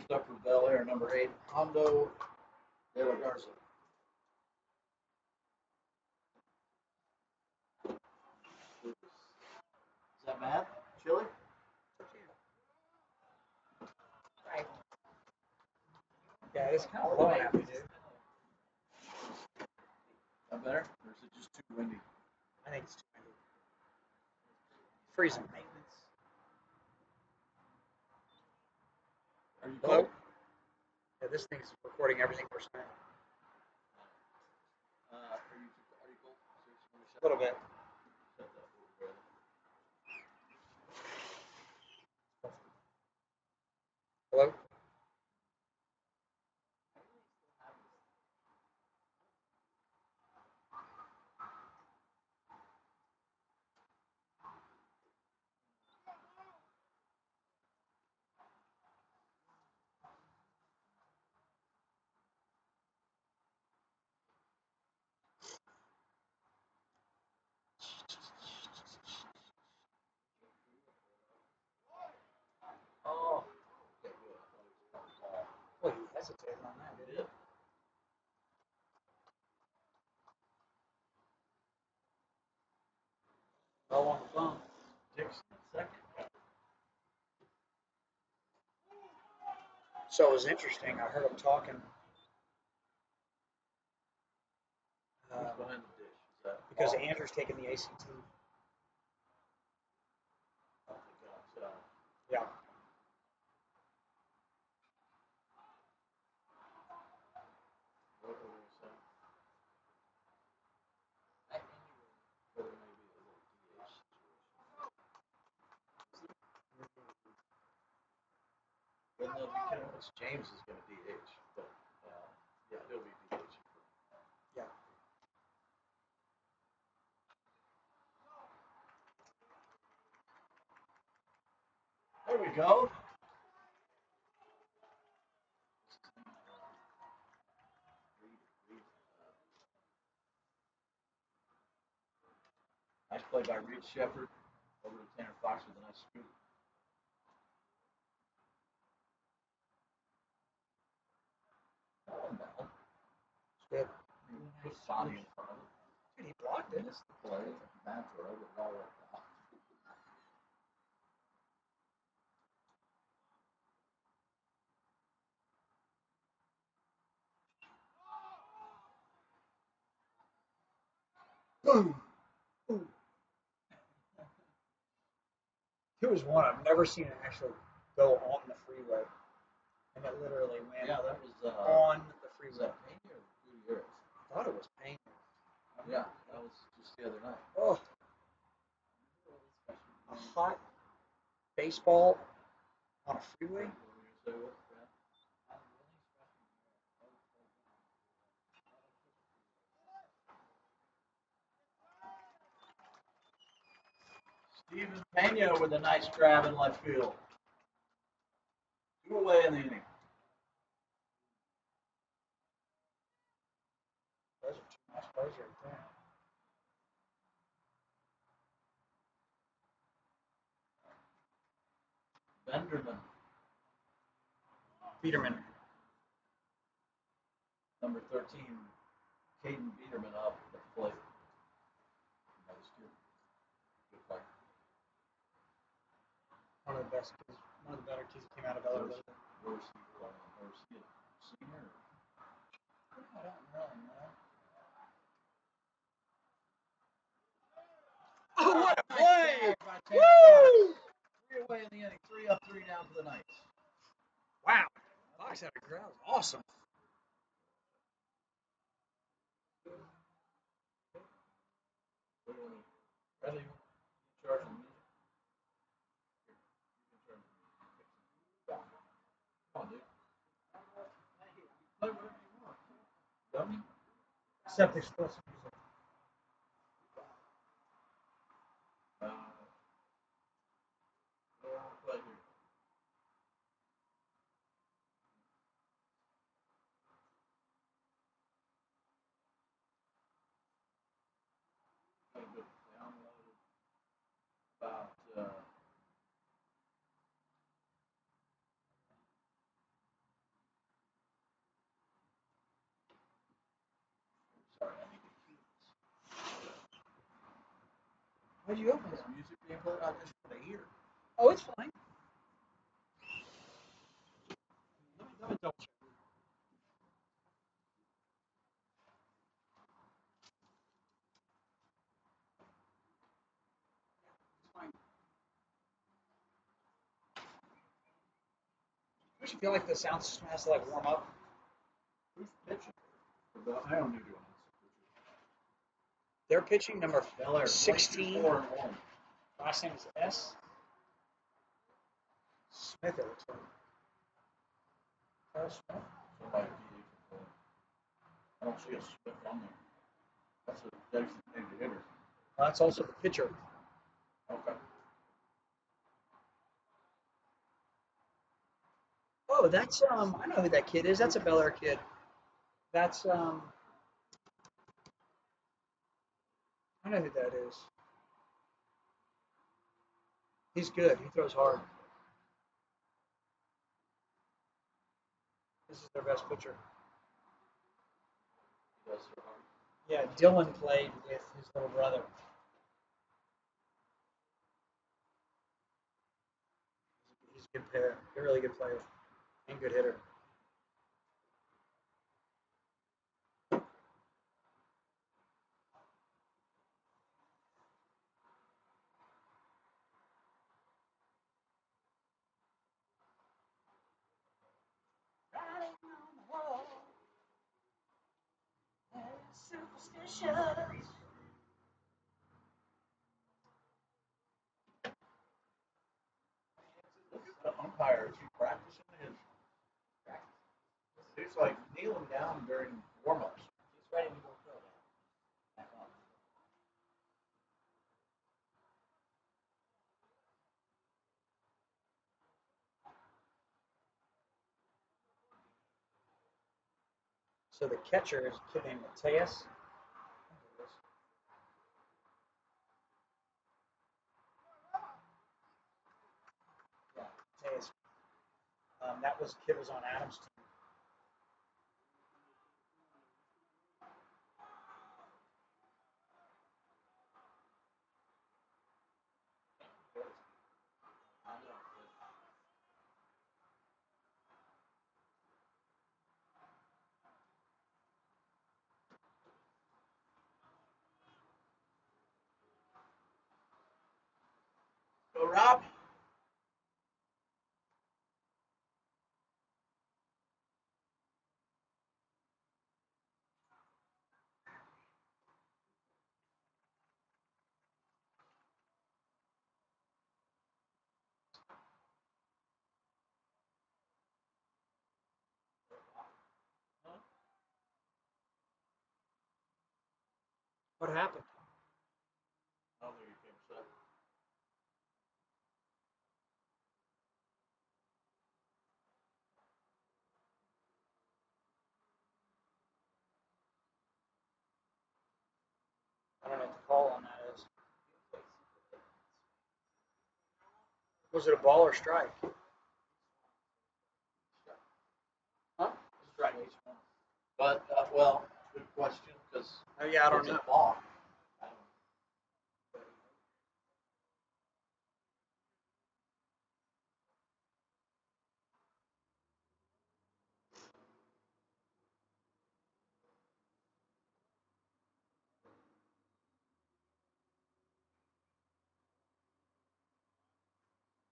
First up for Bellaire, number eight, Hondo De La Garza. Is that bad? Chili? Yeah, it's kind of blowing me, dude. That better? Or is it just too windy? I think it's too windy. Freezing maintenance. Are you Hello? cold? Yeah, this thing's recording everything we're saying. Uh, are you, are you cold? A little bit. Hello? Oh. Okay, good. I thought it was probably ball. Well, you hesitated on that, You didn't you? did? On the. Dixon, second. So it was interesting. I heard him talking. Uh, behind the dish? Is that? because Andrew's taking the ACT. Oh, my God, so, Yeah. what were we saying? Whether it may be a little DH situation. But no, because James is gonna DH, but, uh, yeah, he'll be DH. Yeah. There we go. Nice play by Reed Shepard over to Tanner Fox with a nice scoop. Oh, no. It's good. Put body in front of it. Dude, he blocked it. Missed the play. It all worked out. Boom. Boom. Here was one I've never seen actually go on the freeway. And it literally went Yeah, that was, uh, on the freeway. that or Gutierrez? I thought it was pain. Yeah, that was just the other night. Oh, a hot baseball on a freeway. What were you gonna say, what, Brad? Steven Pena with a nice grab in left field. Two away in the inning. Those are nice right there. Benderman, Peterman. number thirteen, Caden Biederman up the plate. Nice good. Good play. One of the best kids, one of the better kids that came out of. Where's, where's he? Where's he senior? I don't really know. Oh, what a play! Fox. Three away in the inning, three up, three down for the Knights. Wow. Box had a crowd. Awesome. Bradley, you charge the music? Here, you can turn the music. Come on, dude. Play whatever you want. Dummy. Except explicit music. Uh, what do I wanna play here? Got a good downloaded about, uh, Why'd you open Is it? music being played? I just want to hear. Oh, it's fine. Let me, let me double check. Don't you feel like the sound system has to like warm up? Who's pitching? I don't need to They're pitching number it. Bellaire. 16. Four and one. last name is S. Smith. It looks like. Carl Smith. Somebody I don't see a Smith on there. That's a designated hitter. Uh, That's also the pitcher. Okay. Oh, that's um. I know who that kid is. That's a Bellaire kid. That's um. I know who that is. He's good. He throws hard. This is their best pitcher. Yeah, Dylan played with his little brother. He's a good player. A really good player. And good hitter. At the umpire. Is he practicing his? He's like kneeling down during warm-ups. He's ready to go throw that. Back on. So the catcher is a kid named Mateus. Yeah, Mateus. Um, that was kid was on Adams' team. Rob. What happened? I don't think he came set. I don't know what the call on that is. Was it a ball or strike? Huh? Strike. But, uh, well, good question, because. Oh yeah, I don't know. Ball.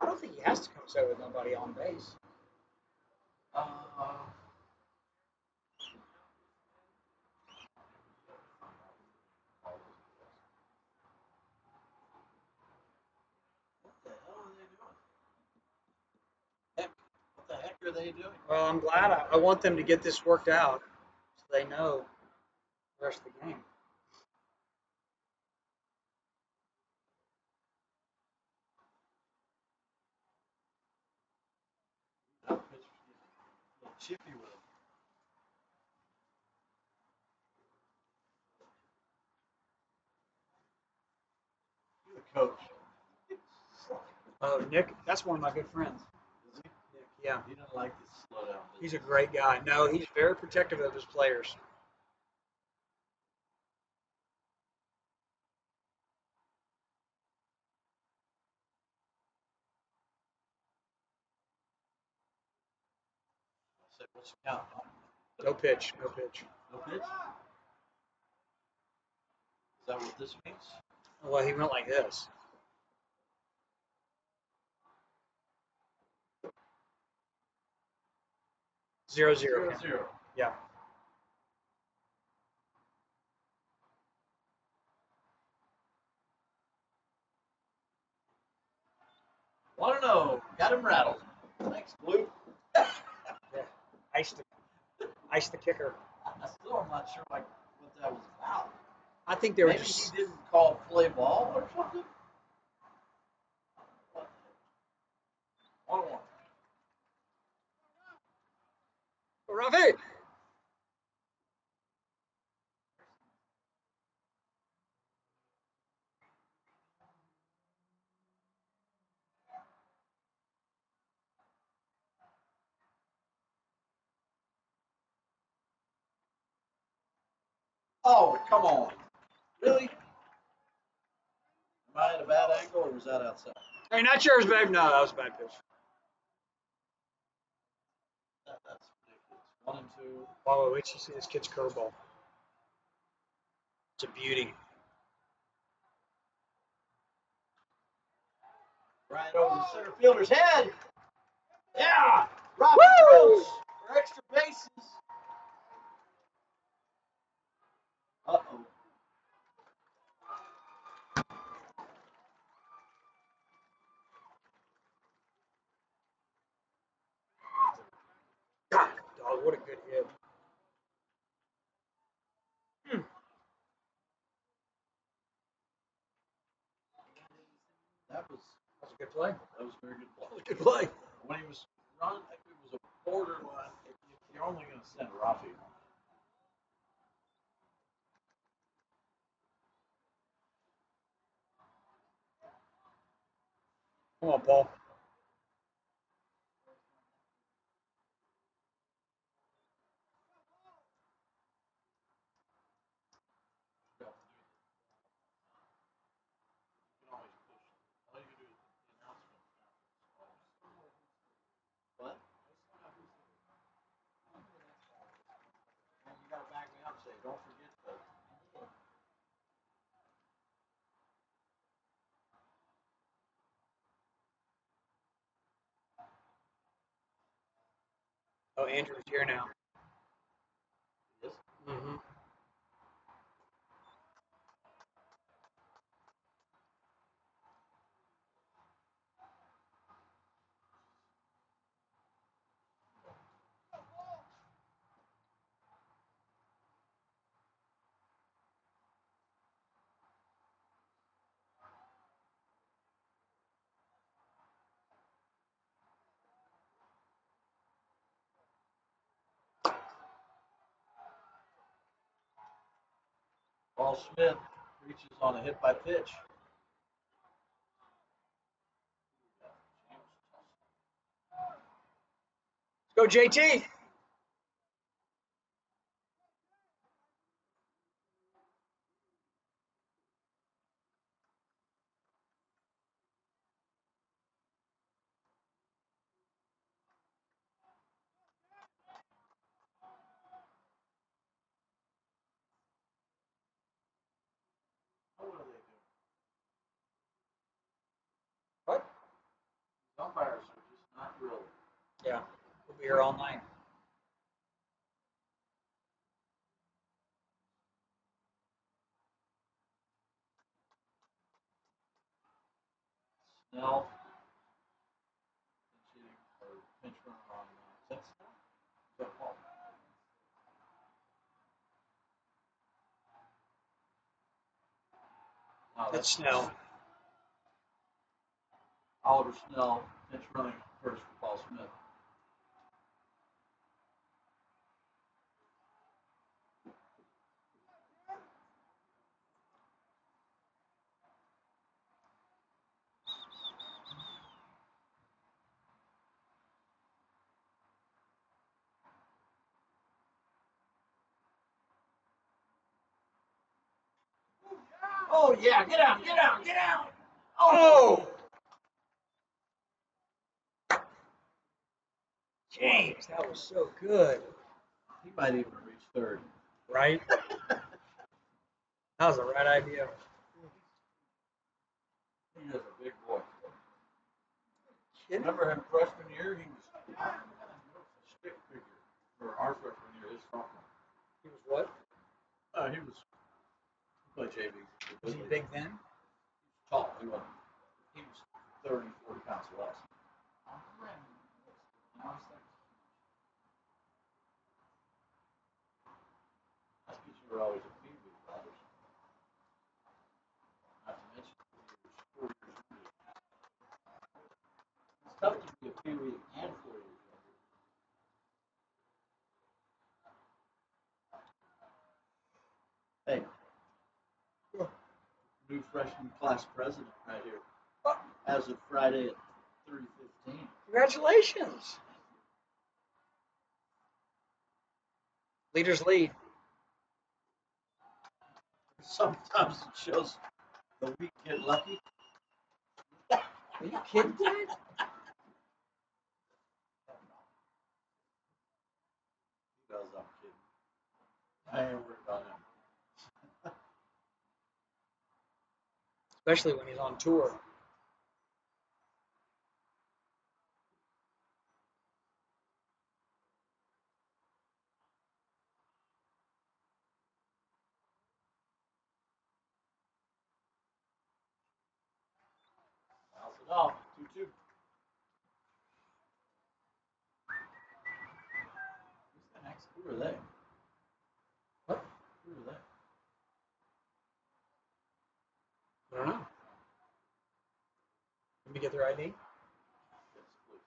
I don't With nobody on base. Are they doing? Well, I'm glad. I, I want them to get this worked out so they know the rest of the game. That pitch, a little chippy with him. You're the coach. Oh, Nick, that's one of my good friends. Is he? Nick, yeah, He didn't like this slow down. he's a great guy. No, he's very protective of his players. Say, what's the count? No pitch. No pitch. No pitch? Is that what this means? Well, he went like this. Zero zero. Zero, zero. Yeah. Want to know? Got him rattled. Thanks, Blue. Ice the, ice the kicker. I I still am not sure like what that was about. I think they were Maybe just. he didn't call play ball or something. One on one. Rafi. Oh, come on. Really? Am I at a bad angle or was that outside? Hey, not yours, babe. No, that was a bad pitch. That, that's ridiculous. One and two. Wow, wait till you see this kid's curveball. It's a beauty. Right over the center fielder's head. Yeah! Robbie Woo! For extra bases. God, dog, what a good hit. Hmm. That was That was a good play. that was a very good That was play. a good play. When he was running, it was a borderline. If if you're only going to send Rafi. Come on, Paul. You can always push. All you can do is the announcement. What? And you gotta back me up and say, don't forget the. Oh, Andrew's here now. Yes. Mm-hmm. Paul Smith reaches on a hit by pitch. Let's go, JT. What are they doing? What? Umpires are just not real. Yeah, we'll be here all night. Snell. Pinch hitting or pinch runner on, is that Snell? Is that Paul? No, That's Snell. Oliver Snell, pinch running first for Paul Smith. Oh yeah, get out, get out, get out! Oh! James, that was so good. He might even reach third. Right? that was the right idea. He is a big boy. Remember him freshman year? He was a stick figure for our freshman year, his sophomore. He was what? Uh, he was he played JV. Was he big then? Tall. He wasn't. He was 30, 40 pounds less. That's because you were always a Wee brothers. Not to mention you were four years. It's tough to be a Pee Wee and four years younger. Hey. New freshman class president right here. As of Friday at three fifteen. Congratulations. Leaders lead. Sometimes it shows the weak get lucky. Are you kidding, Dad? He does, I'm kidding. I ain't worried about him. Especially when he's on tour. Off. Two two. Who's the next? Who are they? What? Who are they? I don't know. Me get their ID. Yes, please.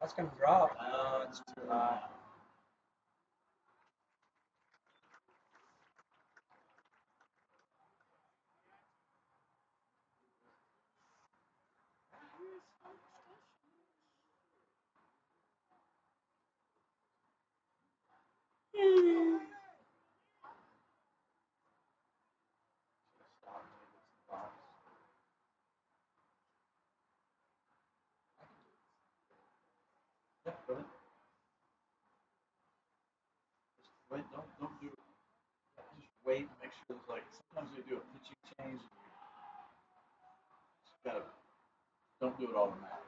That's gonna drop. Uh, it's too high. Stop when it hits the Yeah, go ahead. Just wait, don't, don't do it. Just wait and make sure it's like, sometimes they do a pitching change. Just gotta, don't do it all automatically. Uh,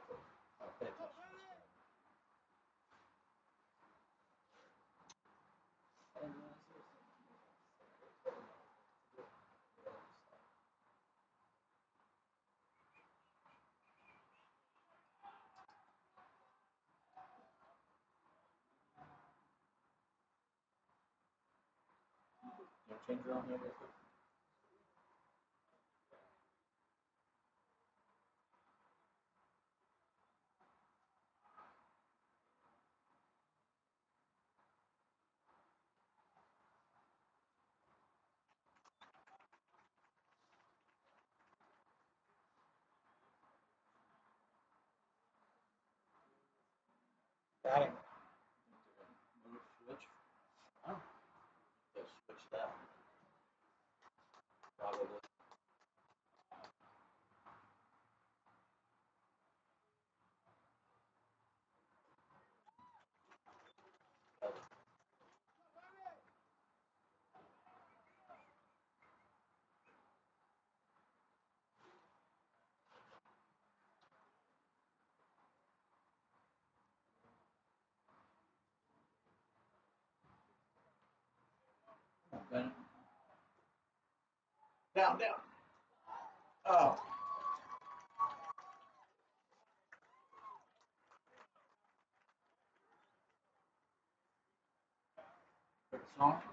Change around here real? Got him. Switch. Probably. Down, down. Oh. Song?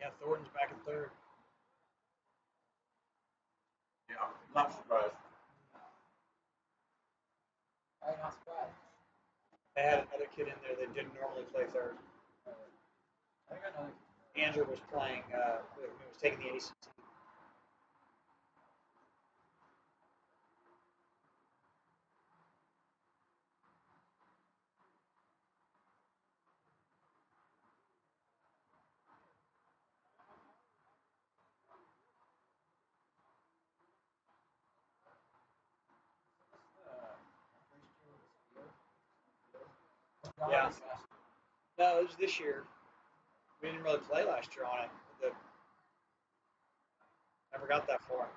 Yeah, Thornton's back in third. Yeah, I'm not surprised. I'm not surprised. They had another kid in there that didn't normally play third. I think I know. Andrew was playing, uh, was taking the ACT. Yeah. No, it was this year. We didn't really play last year on it. The, never got that far.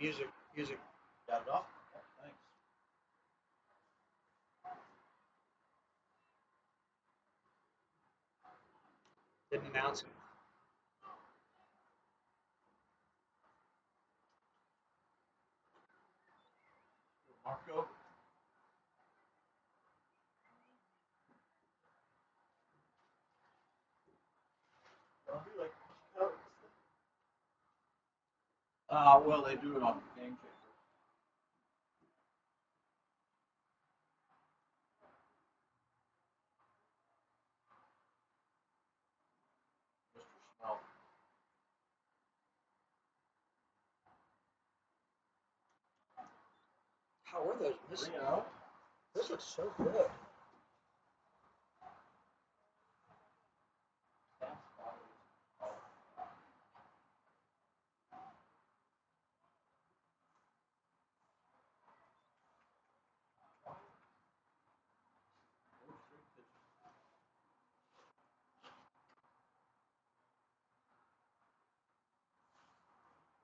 Music, music. Got it off? Thanks. Didn't announce it. Marco? Uh, well, they do it on the Game How are those missing? Oh. Those look so good.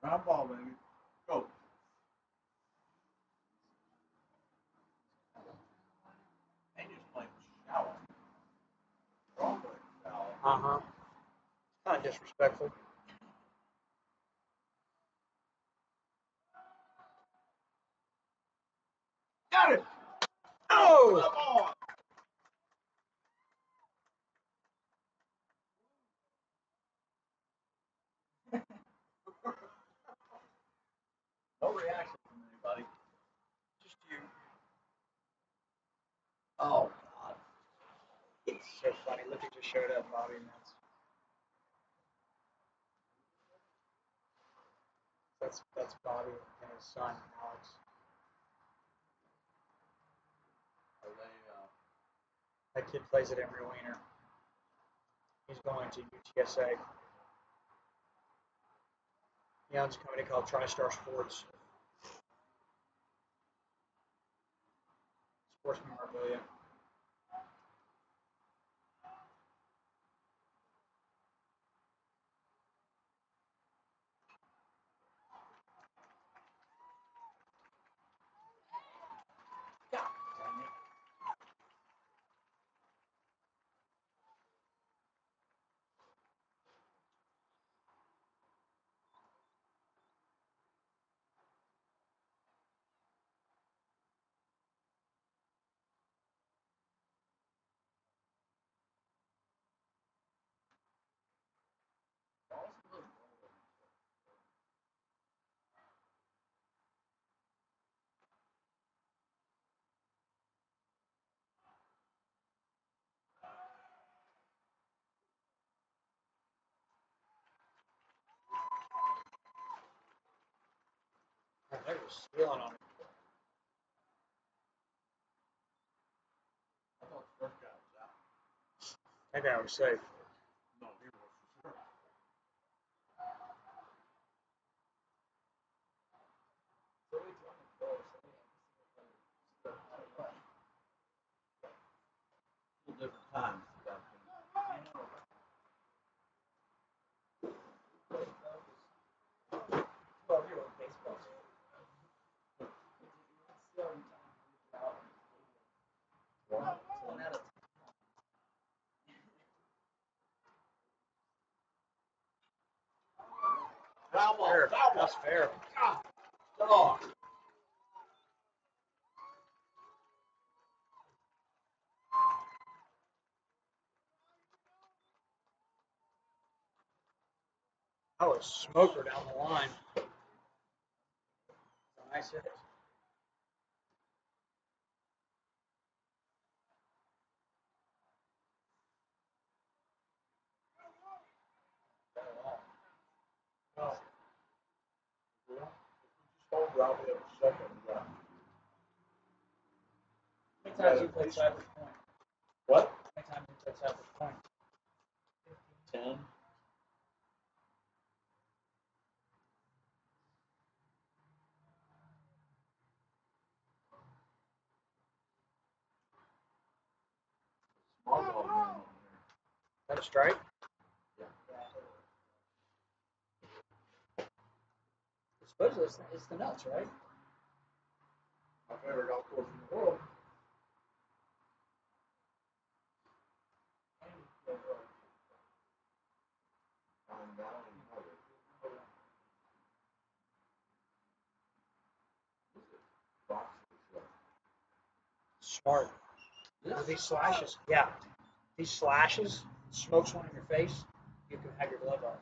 Ground ball, baby. Go. And just playing shallow. Wrong way, shallow. Uh huh. Kind of disrespectful. Got it! Oh! Come on! no reaction from anybody. Just you. Oh, so funny. Look, he just showed up, Bobby. And that's that's that's Bobby and his son Alex. They, uh, That kid plays at Emery Weiner. He's going to UTSA. He owns a company called TriStar Sports. Sports memorabilia. Man, they were stealing on him. I thought the first guy was out. That guy was safe. No, he was for sure. Little different times back then. Foul ball, Fair. foul ball. That's fair. Dog. I was smoker down the line. Nice hit. No. We don't, if we just hold it, I'll be able to second, yeah. How many times you played Cypress Point? What? How many times you played Cypress Point? Ten? Small ball game over That a strike? Yeah. Supposedly it's, it's the nuts, right? My favorite golf course in the world. Pine Valley, Mother. What's it? Box or With these slashes, yeah. These slashes, smokes one in your face, you can have your glove off.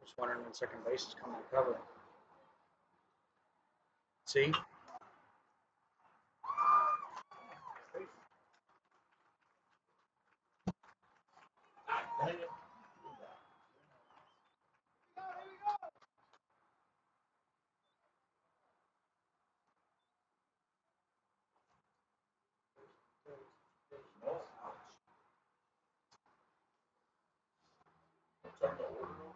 Just wondering when second base is coming to cover. See? Dang it. No, ouch. Turn the order over here or something? I don't know. Correct.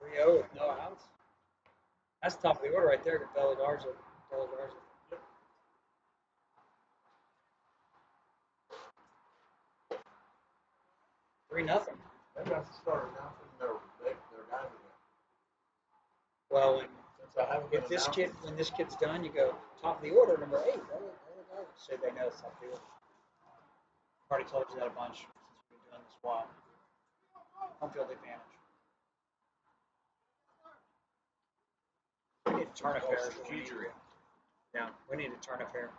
3 0 with no outs. That's top of the order right there to De La Garza. Bellagarza. Yep. Three nothing. That guys started announcing their their guys again. Well, when, Since I if this kid when this kid's done, you go top of the order number eight. Say so they know it's top of the order. Already told you that a bunch since we've been doing this while. Home field advantage. We need to turn Oh, fair. is we. Yeah, we need to turn a fair.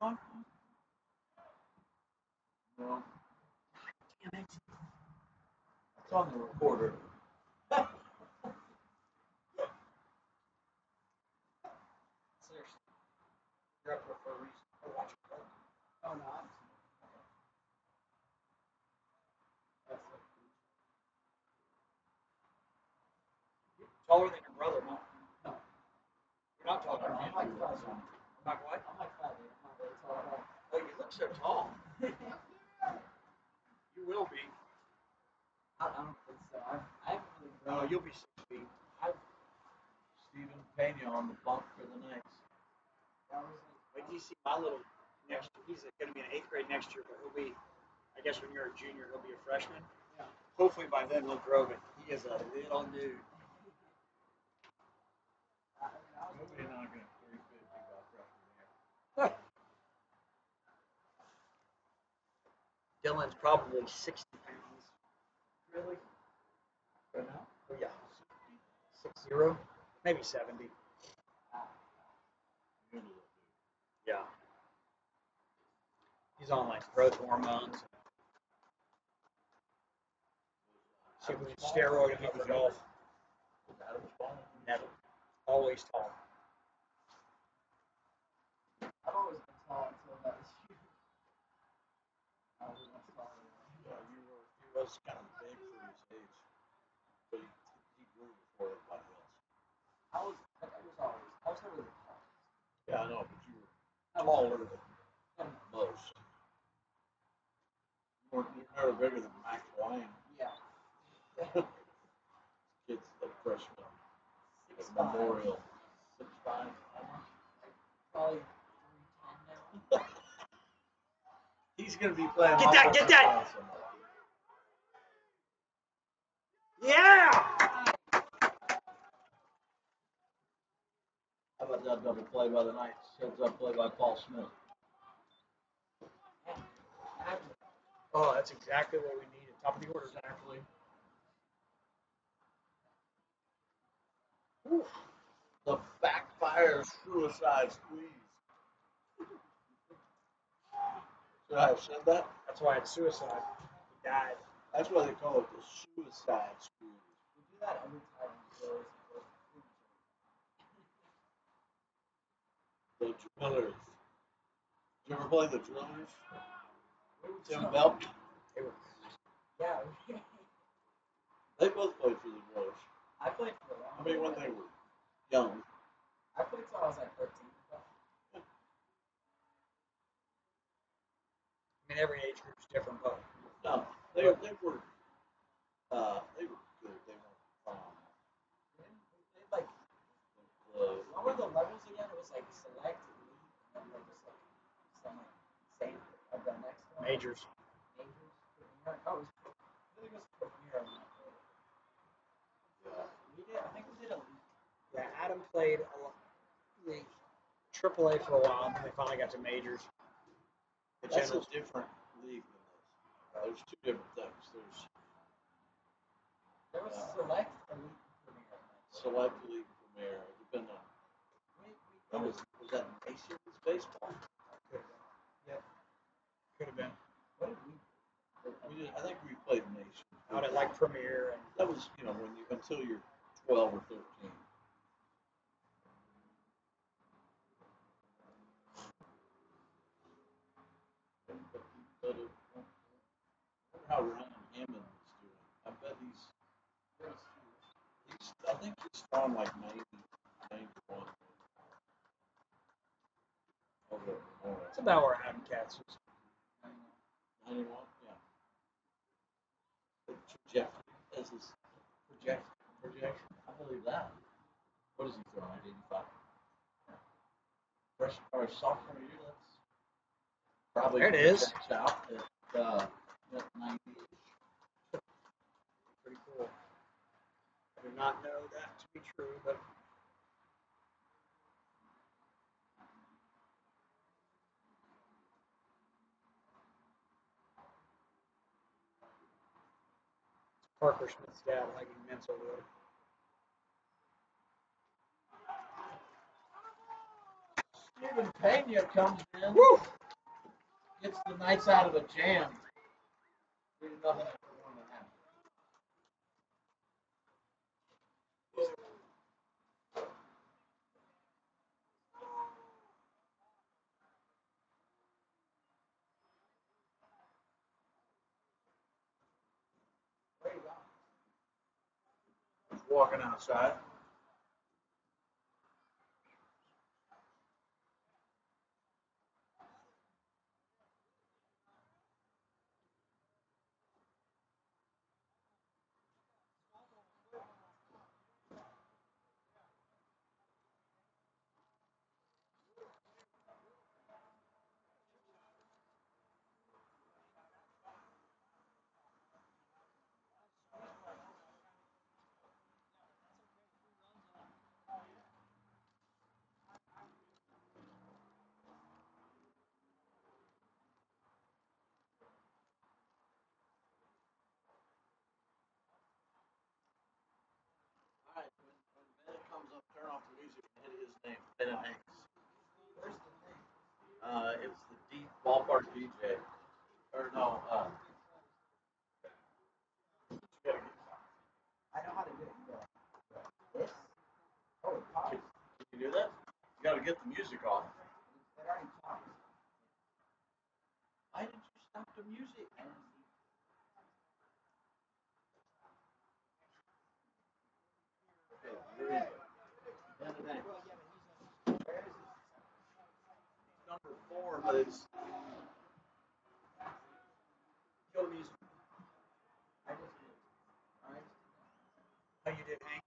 On? No, Damn it. it's on the recorder. Seriously. You're up here for a reason. Oh, watch it. Oh, no. That's like, Taller than your brother, no? No. You're not taller than I'm like five eight. Not what? I'm like five eight. I'm not very tall at all. So tall. You will be. I, I don't think so. I've, I haven't really No, you'll be six feet. I've, Stephen Pena on the bunk for the Knights. I was like, Wait till you see my little next. He's going to be in eighth grade next year, but he'll be. I guess when you're a junior, he'll be a freshman. Yeah. Hopefully by then he'll grow, but he is a little dude. I, I mean, I was Nobody knocking at three fifty by freshman year. Dylan's probably 60 pounds. really. Right now? Oh, yeah. Six zero, maybe 70. You're the little dude. Yeah. He's on like growth hormones. See, with steroid and for golf. Is Adam Spawn? Never. Always tall. I've always been tall until that was year. I was than that. Yeah, you were, kind of big for his age. But he, he grew before everybody else. I was, I was always, I was never the tallest. Yeah, I know, but you were I taller than most. You weren't, you're never bigger than Max Wayne. Yeah. Kid's like freshman Six five. Memorial. Six five. Probably three ten now. He's gonna be playing. Get that, get that! line. Yeah! How about that double play by the Knights? Heads up play by Paul Smith. Oh, that's exactly what we needed. Top of the order. Exactly. The backfire suicide squeeze. Should I have said that? That's why it's suicide. He died. That's why they call it the suicide school. we do that every time. The Drillers. Did you ever play the Drillers? Tim Belk? They were Yeah. They both played for the Drillers. I played for long I mean, when they were young. I played till I was like 13. I mean, every age group's different, but No, they, they were, uh, they were good. They weren't, um, We didn't- we played like, the, what were the levels again? It was like select, elite, and then like just like some like same of the next one. majors. Majors, premier. Oh, it was, I think it was premier. when I played. yeah. We did, I think we did elite. Yeah, Adam played a lot, the AAA for a while, and then they finally got to majors. That's a different league than this. There's two different things. There's there was uh, select league. Select league premier. Depending on. We, oh, was, was that A series baseball? Could Could have been. What did we? We did, I think we played nation. Out at like premier and. That was you know when you until you're 12 or 13. How Ryan Hammond is doing. I bet he's, he's, I think he's throwing like ninety, ninety-one. Over at Memorial. about where Adam Katz is. Ninety-one, yeah. The trajectory, as his project, projection, I believe that. What is he throwing, at eighty-five? Fresh, or sophomore year, that's probably. There it is. Out at, uh, Pretty cool. I do not know that to be true, but Parker Smith's dad, Leggy Menzel would. Stephen Pena comes in, Woo! gets the Knights out of a jam. Walking outside. Off music and his name, Bennett Hanks. Where's the thing? Uh, it's the deep ballpark DJ. Or no, uh. you gotta get- I know how to do it. This? Oh, it pops. Can can you do that? You gotta get the music off. It already pops. Why did you stop the music? Okay, you're in. Bennett Hanks. Where is it? Number four, but it's. Go to music. I just did. How you did, Hank?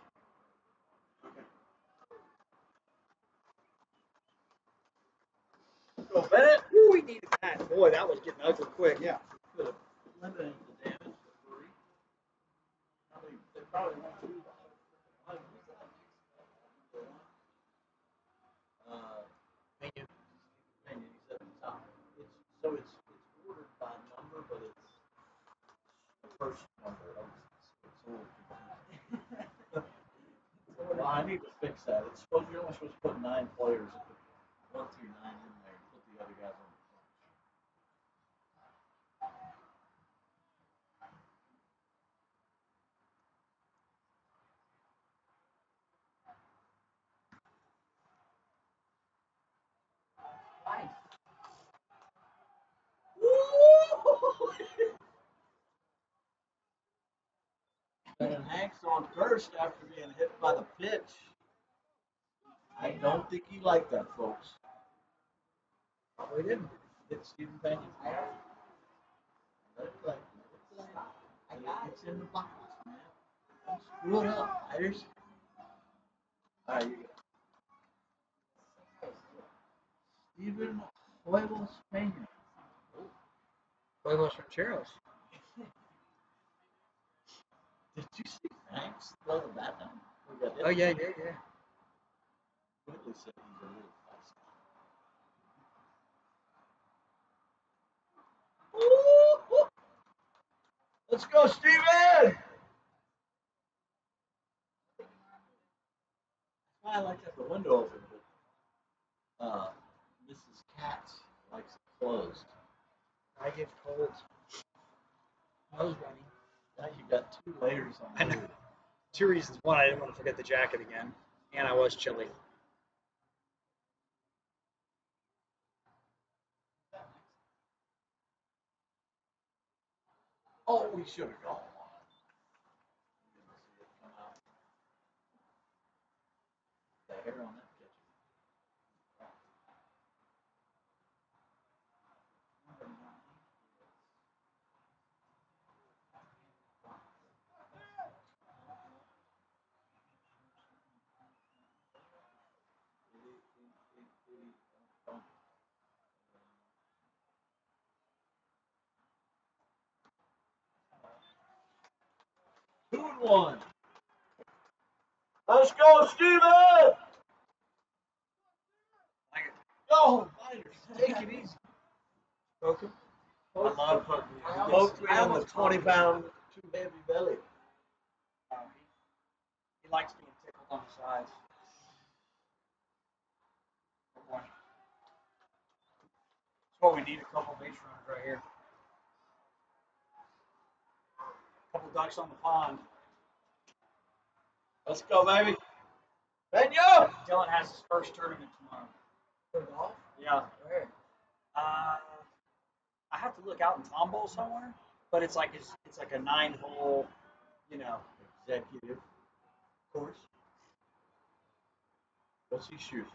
Go Bennett. Ooh, we needed that. Boy, that was getting ugly quick. Yeah. Could have limited the damage to three. Probably, they probably won't that. Why was that? Uh, Menu. menu, he's at the top. It's, so it's, it's ordered by number, but it's first number. It's a little confusing. Well, I need to fix that. It's supposed, you're only supposed to put nine players, one through nine in there, and put the other guys on the bench. Nice. And Hank's on first after being hit by the pitch. I don't think he liked that, folks. Probably didn't. Hit Stephen Pena. Let it play. Let it play. I got it. It's in the box, man. Don't screw it up, Irish. All right, you go. Stephen Huevos Pena. Huevos Rancheros. Did you see Hanks throw the down? We got. Oh, yeah, yeah, yeah. Whitley said he's a little fast. Let's go, Steven! I like to have the window open, but uh, Mrs. Katz likes it closed. I get cold. Nose running. Now you got two layers on. I know. Two reasons. One, I didn't want to forget the jacket again, and I was chilly. Oh, we should have gone. You didn't see it come out. The hair on that catcher. Two and one. Let's go, Steven! Go. Take it easy. Spoken? I love putting I almost- I almost 20 pound, too heavy belly. Um, he, he likes being tickled on the sides. Boy. what we need. A couple base runners right here. Couple ducks on the pond. Let's go, baby. Benyo! Dylan has his first tournament tomorrow. For golf? Yeah. Where? Uh, I have to look out in Tomball somewhere, but it's like it's, it's like a nine hole, you know, Executive. course. What's he shoot?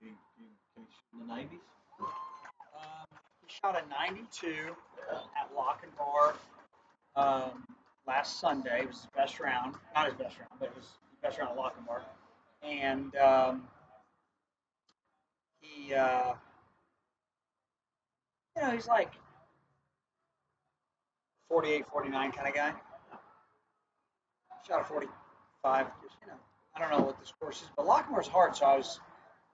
Can he, can can he shoot in the 90s? Shot a 92 at Lochinvar um, last Sunday. It was his best round. Not his best round, but it was his best round at Lochinvar. And um, he, uh, you know, he's like 48, 49 kind of guy. Shot a 45. Just, you know, I don't know what this course is, but Lochinvar's hard, so I was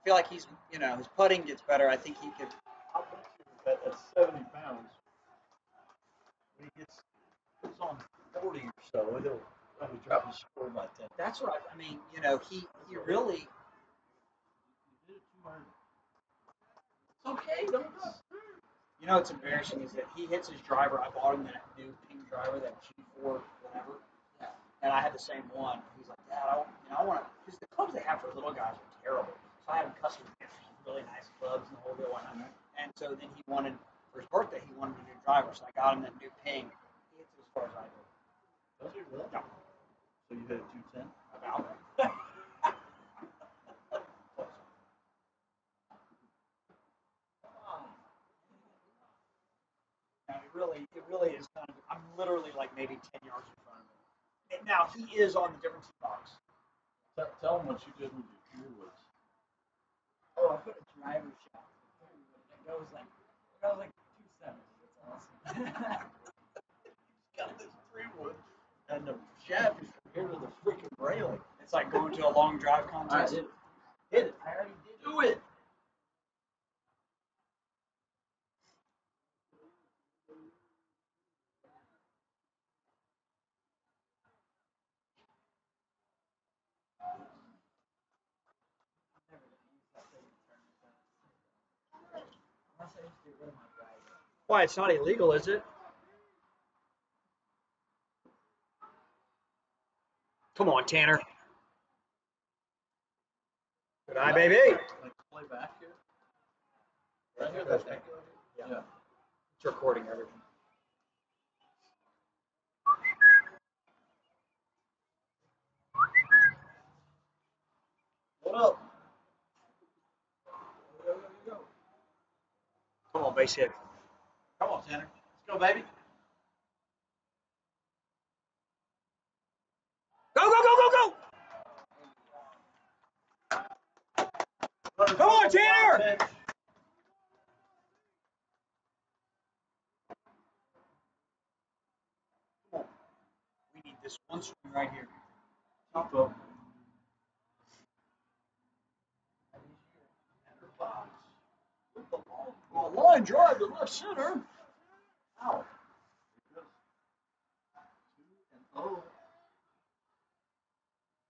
feel like he's, you know, his putting gets better. I think he could that at 70 pounds, when he gets, gets on 40 or so, he'll probably drop his score by 10. That's what I, I mean. You know, he he really. He did it 200. It's okay, don't You know, what's embarrassing is that he hits his driver. I bought him that new Ping driver, that G4 whatever, Yeah. and I had the same one. He's like, Dad, I, you know, I want to, because the clubs they have for little guys are terrible. So I had him custom really nice clubs and the whole deal. whatnot. And so then he wanted for his birthday, he wanted a new driver. So I got him that new Ping. He hits it as far as I do. Does he really? Yeah. So you hit a 210? About. Now, it really, it really is kind of. I'm literally like maybe ten yards in front of him. And now he is on the different tee box. Tell, tell him what you did with your career woods. Oh, I put a driver It goes like, it goes like 270. It's awesome. He's got this three wood, and the shaft is here to the freaking railing. It's like going to a long drive contest. hit it. Hit it. I already did. Do it. I'm never gonna use that thing in tournament. Unless I just get rid of my driver. Why? It's not illegal, is it? Come on, Tanner. Good eye, baby. Like play back here. Right here, that's. Yeah. Yeah. It's recording everything. What up? Come on, base hit. Come on, Tanner. Let's go, baby. Go, go, go, go, go! Come on, Tanner! Pitch. Come on. We need this one swing right here. Top up. With the long Well, line drive to left center. Ow. Two and oh.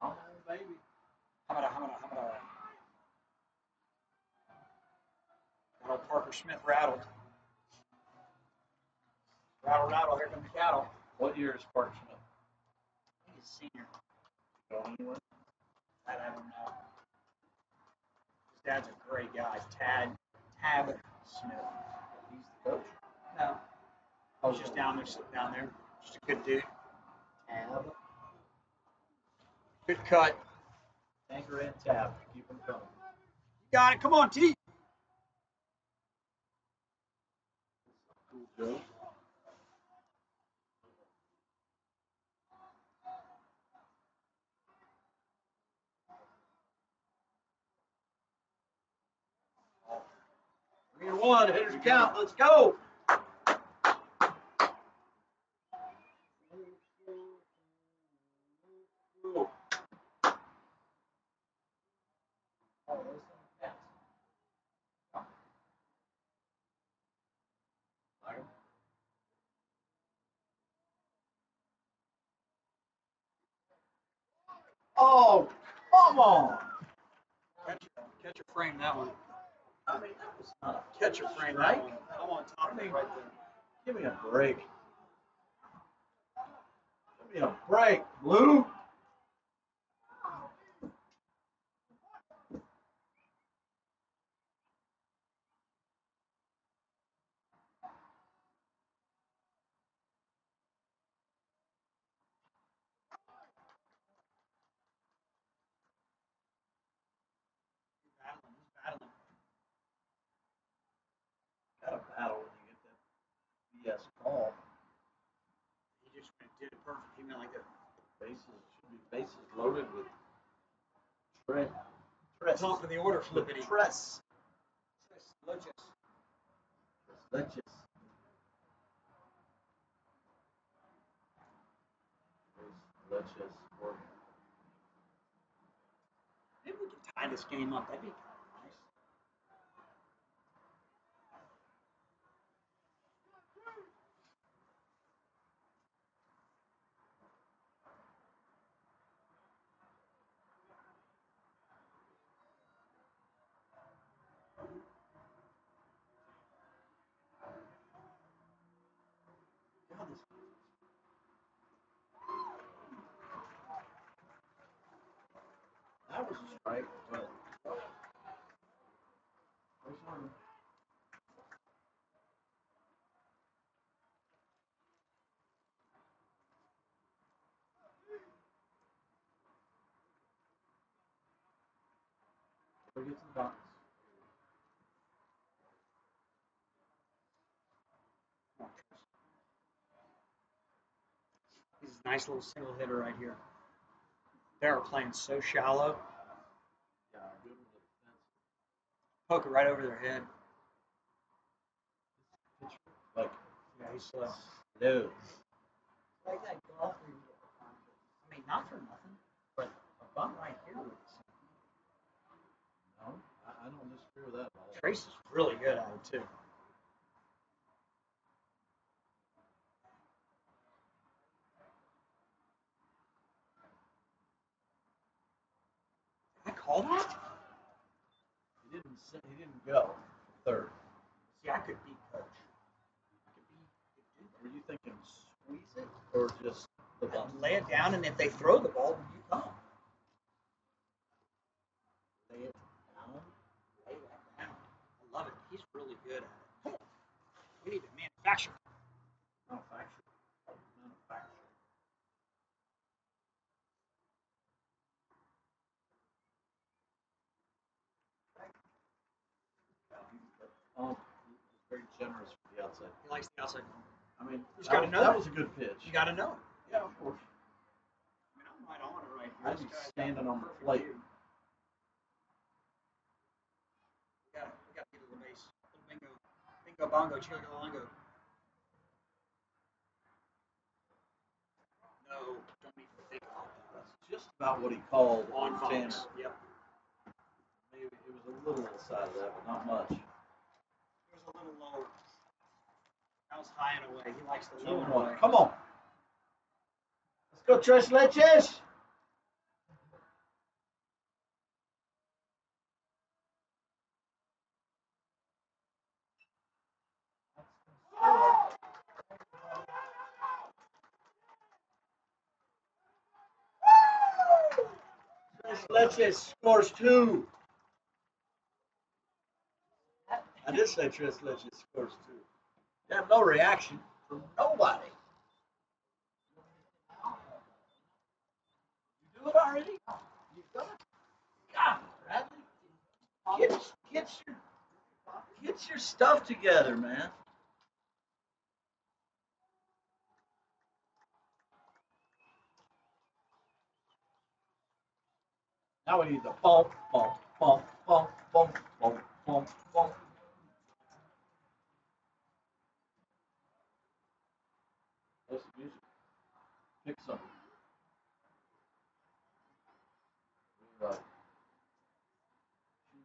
Come on, baby. How about a, how about a, how about old Parker Smith rattled. Rattle, rattle, here come the cattle. What year is Park Smith? He's senior. Going anywhere? That I don't know. His dad's a great guy. Tad, Tab Smith. He's the coach. No. I was just down there, sitting down there. Just a good dude. Tab. Good cut. Anchor and tab. Keep them coming. You got it. Come on, T. Cool Three and one, hitters count, let's go. Oh, come on. Catch, catch a frame that one. I mean, that was not a Catch your frame. Right? I'm on, I'm on top of it right there. Give me a break. Give me a break, Blue. He's battling. He's battling. Got a battle when you get that BS call. He just did it perfect. He went like that. Bases should be bases loaded with tre- tress. Top of the order, flippity. tress. Let's just. Let's just work. Maybe we can tie this game up. That'd be kind of nice. God, this Strike, but. There's one. Go get to the box. This is a nice little single hitter right here. They are playing so shallow. Yeah, good with the defense. Poke it right over their head. Pitcher, like, Yeah, he's slow. no. Like that golfer you get the contract. I mean, not for nothing, but a bunt right here would No, I, I don't disagree with that at all. Trace is really good at it too. Did I call that? He didn't. He didn't go third. See, I could beat coach. I could be, Were you thinking squeeze it or just the? And lay it down, and if they throw the ball, you come. Lay it down. Lay that down. I love it. He's really good at it. We need to manufacture. Um, he's very generous with the outside. He likes the outside. I mean, He's that, gotta was, know that that. was a good pitch. You got to know. yeah, of course. I mean, I'm right on it right here. I'd This be standing on the perfect plate. view. We got to get to the base. Little bingo, bingo, bongo, chiligo, longo. No, don't even think about that. That's just about what he called On Tanner. Fox. Yep. Maybe it was a little outside of that, but not much. It was a little lower. That was high and away. He likes the Two low and and one. away. Come on. Let's go, Tres Leches. Leches scores two. I did say Tres Leches scores two. You have no reaction from nobody. You do it already? You've done it? God, Bradley. Get, get your get your stuff together, man. Now we need the bump, bump, bump, bump, bump, bump, bump, bump. Play some music. Do you like?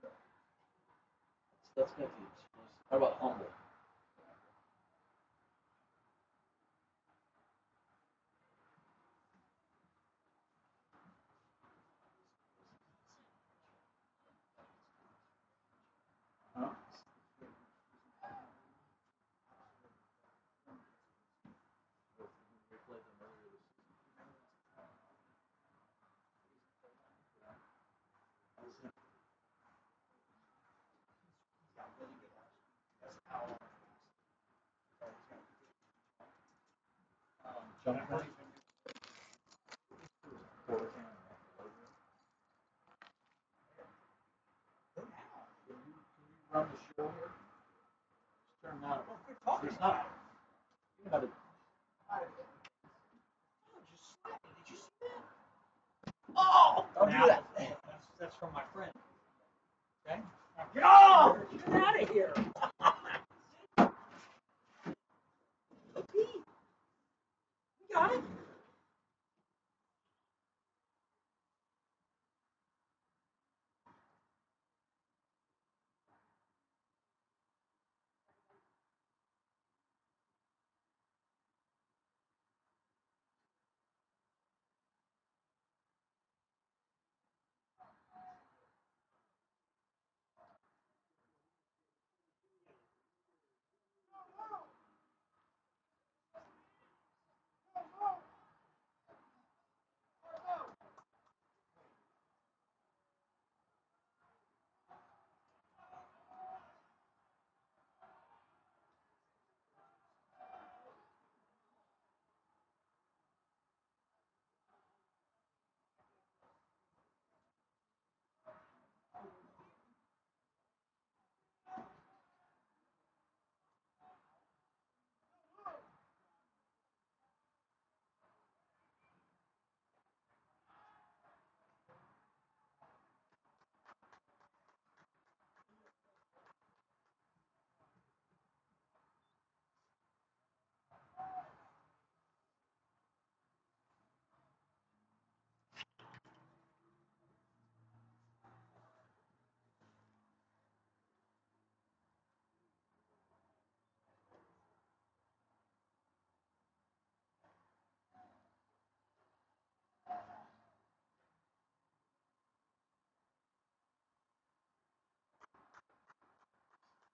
That's, that's got the explosive. How about humble? Oh! Don't do that. That's, from my friend. Okay? Get out of here! Okay. You got it.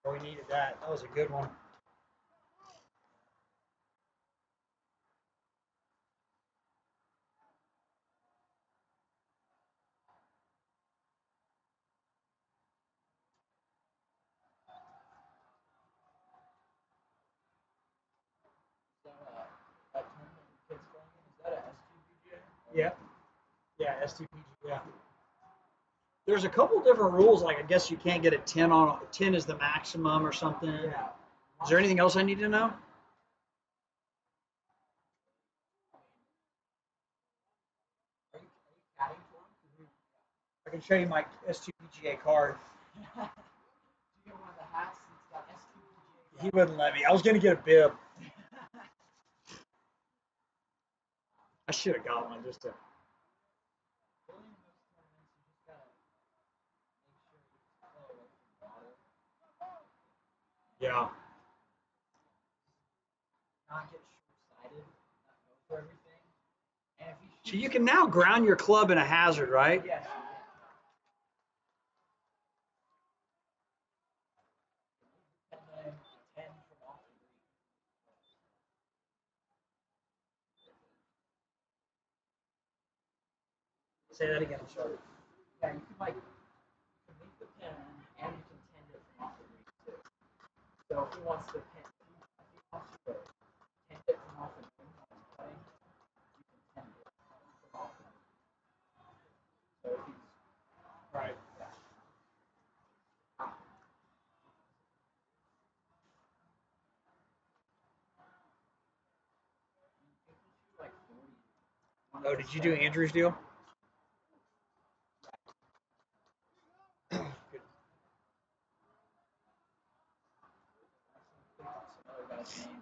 Oh, we needed that. That was a good one. Is that, that tournament your kid's playing in, is that a STPGA? Yeah. Yeah, STPG. Yeah. There's a couple different rules. Like I guess you can't get a 10 on 10 is the maximum or something. Yeah. Is there anything else I need to know? Are you, are you caddying for him? I can show you my STPGA card. Do you get one of the hats that's got STPGA? He wouldn't let me. I was gonna get a bib. I should have got one just to. Really, in those tournaments, you just gotta make sure you play away from water, Yeah. not get short-sighted, not go for everything. And if you So you can now ground your club in a hazard, right? Yes, you can. And then ten from off the green. Say that again. I'm sorry. Yeah, you can like, you can leave the pin and you can tend it from off the green too. So if he wants to pin, he, wants you to tend it from off the green while he's playing, you can tend it from off the green. So if he's, Right. yeah. You can shoot like 40. Oh, did you do Andrew's deal? else.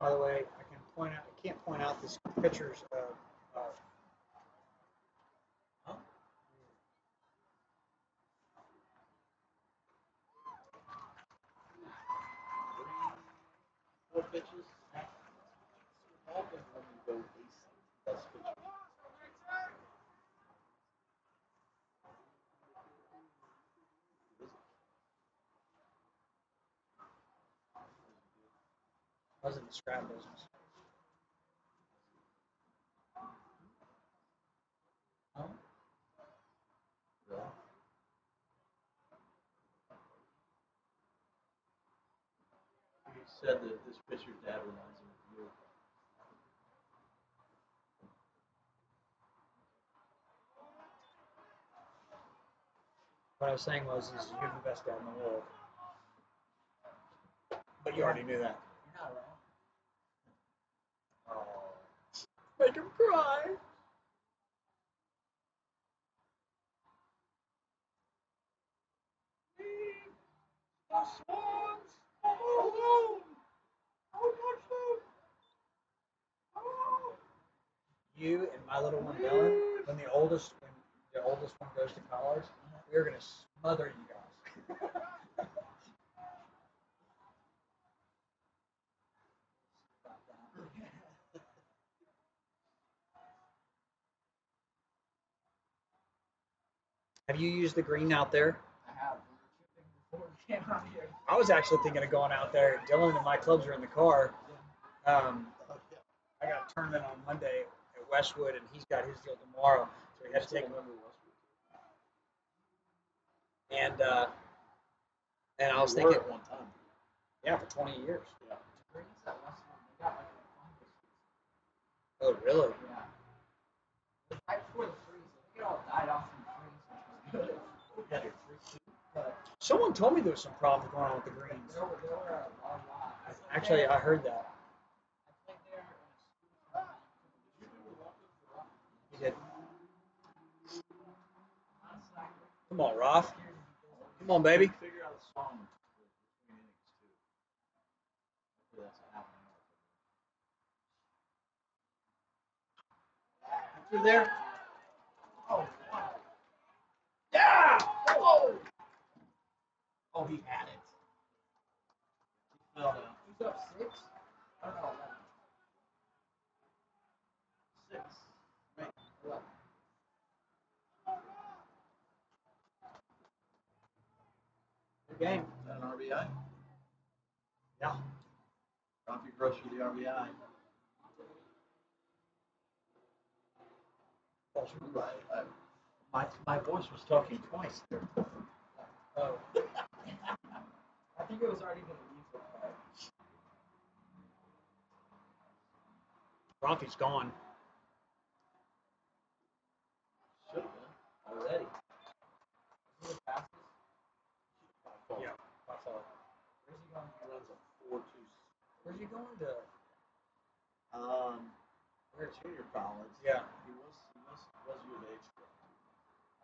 By the way, I can point out. I can't point out this picture's. Uh, Huh? Four pitches. What happens when you go AC? That's pitches. I was in the scrap business. Huh? Really? He said that this pitcher's dad reminds him of you. What I was saying was, is you're the best dad in the world. But you already knew that. You're not wrong. Make him cry. The swans are home. Oh, touchdown. Oh. You and my little one Dylan, when the oldest when the oldest one goes to college, we're gonna smother you guys. Have you used the green out there? I have. We were chipping before we came out here. I was actually thinking of going out there. Dylan and my clubs are in the car. Um. I got a tournament on Monday at Westwood, and he's got his deal tomorrow, so we had to take him. remember Westwood. And uh, and I was thinking, at one time. yeah, for 20 years. Yeah. Greens at Westwood, they got like a fungus. Oh, really? Yeah. Right before the freeze. I it all died off Someone told me there was some problems going on with the greens. there there Actually, I heard that. There you? He did. Come on, Roth. Come on, baby. Figure out a song between innings too. Hopefully that's happening. After there. Oh, wow. Yeah! Oh! Oh, he had it. He fell down. Who's up six? I don't know. Six. Right. Good game. Is that an RBI? Yeah. Coffee Grocer, the RBI. Right. I, my, my voice was talking twice there. Oh. I think it was already going to leave the part. Rafi's gone. Should have been already. Is he the fastest? Yeah. By far. Where's he going? He runs a four two. Where's he going to? Um, we're junior college. Yeah. He was he was was U of H.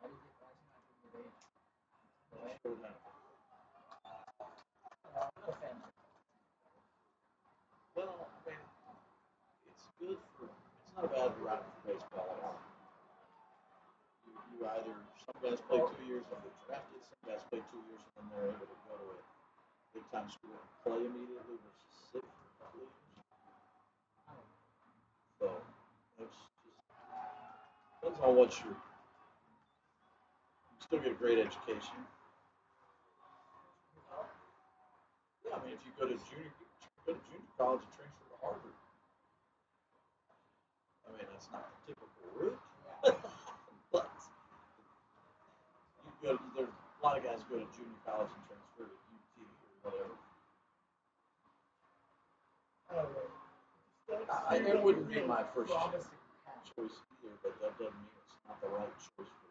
Why did he, why is he not giving the age? Uh, a fan. Well, I it's good for. It's not a bad route for baseball. You, either some guys play two years and drafted, some guys play two years and then they're able to go to big time school play immediately sit for a couple years. So depends on what you're. You still get a great education. Yeah, I mean, if you go to junior, go to junior college and transfer to Harvard. I mean, that's not the typical route, but you go. There's a lot of guys go to junior college and transfer to UT or whatever. Oh. I- it wouldn't be my first Promise to catch. choice either, but that doesn't mean it's not the right choice for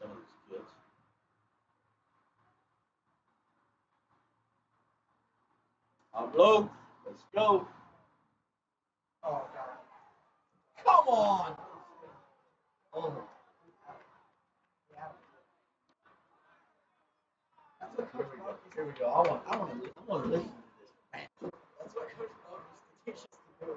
some of these kids. Pablo, let's go. Oh, God. Come on. Oh. We go. Here we go. I want. I want to. I want to listen to this. That's what Coach just to do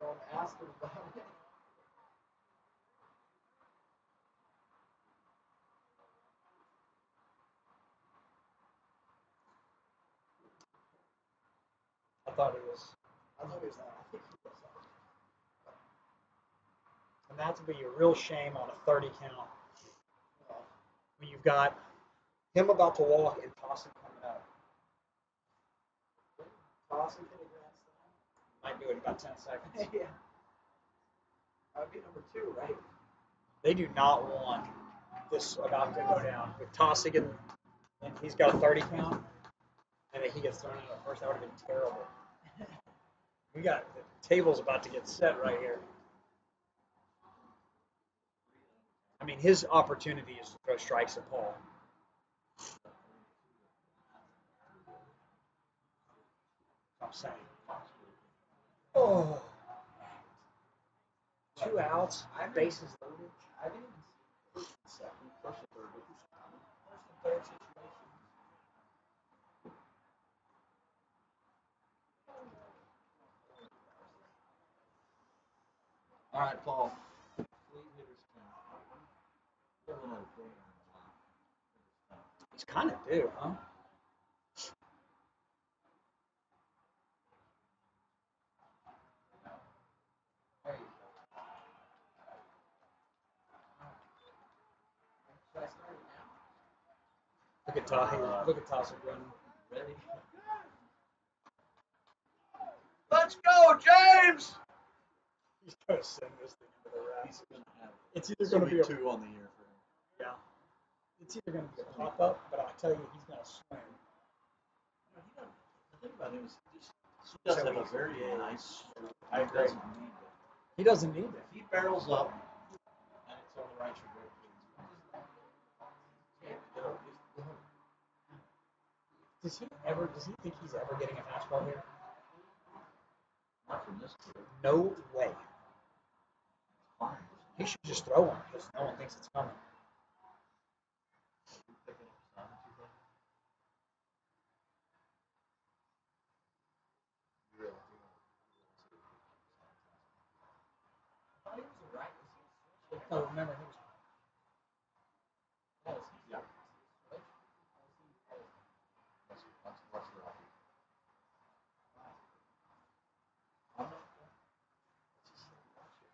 So I'm asking about it. I thought he was. I thought he was. I think he was. And that's be a real shame on a 30 count. When you've got him about to walk and Tossin coming up. Tossing to the grand slam. Might do it in about 10 seconds. yeah. That would be number two, right? They do not want this about to go down. With Tossig and, and he's got a 30 count, and then he gets thrown out at first, that would have been terrible. We got the table's about to get set right here. I mean, his opportunity is to throw strikes at Paul. I'm saying. Oh. Two outs, bases loaded. I didn't even see second, first and third? First and third situation. All right, Paul. He's kind of due, huh? Hey. Should I start it now? Look at Todd. Look at Tossick running. Ready? Let's go, James! He's gonna send this thing into the He's rack. It's either gonna be be a two on the year for him. yeah. It's either gonna be a pop up, but I tell you, he's gonna swing. He doesn't- The thing about him is he just he does have a very nice. I he agree. doesn't need it. He doesn't need If that. he barrels up and it's on the right trajectory, Can't go. Does he ever? Does he think he's ever getting a fastball here? not from this kid. No way. Fine. He should just throw one because no one thinks it's coming. Picking up signs, you think? You really think- I thought he was a right. Was he a switch? Oh, remember he was. That was his Yeah. switch. That was his- That's, that's, that's the right. I'm not- let's just say watch it.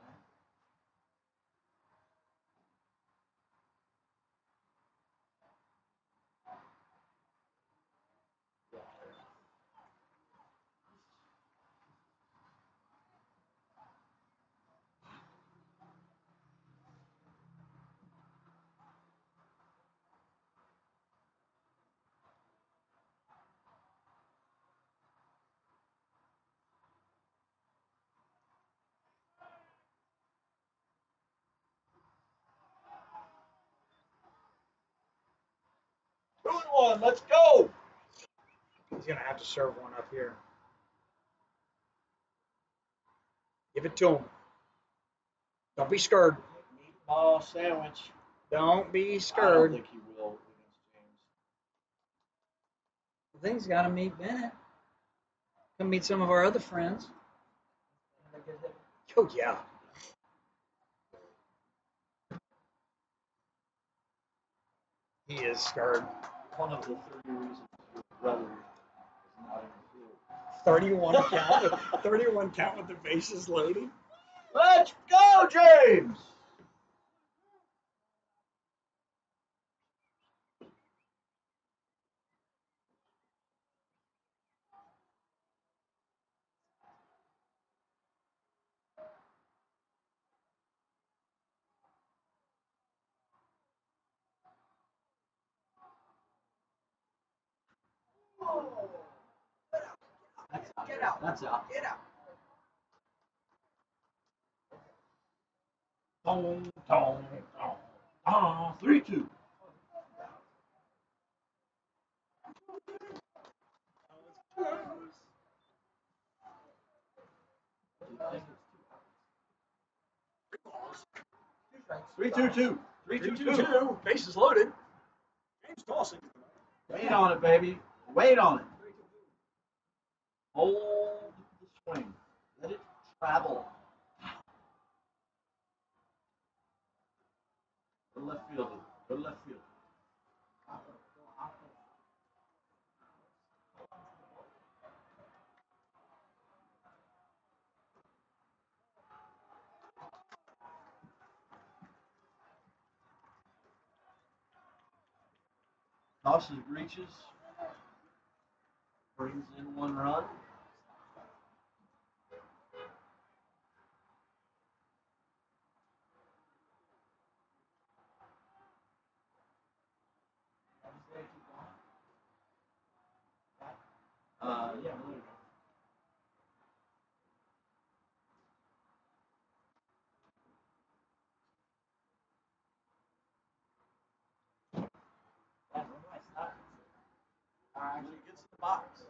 Right? Yeah, there. And one, let's go! He's gonna have to serve one up here. Give it to him. Don't be scared. Meatball sandwich. Don't be scared. I don't think he will against James. I think he's got to meet Bennett. Come meet some of our other friends. Oh yeah. He is scared. One of the reasons your brother is not in the field. 31 count. 31 count with the bases loaded. Let's go, James! That's out. Get out. That's out. Get out. Dong, dong, dong, dong. Three, two. two ah, outs. Three. Two. Three, two, two. Three, two, Three, two, two. Bases loaded. James Dawson. Wait on it, baby. Wait on it. Hold the swing. Let it travel. Go left field. Go left field. Out of- go out of- Hold on to the ball. Dawson reaches. Brings in one run. Uh, yeah, stop. Actually gets to the box.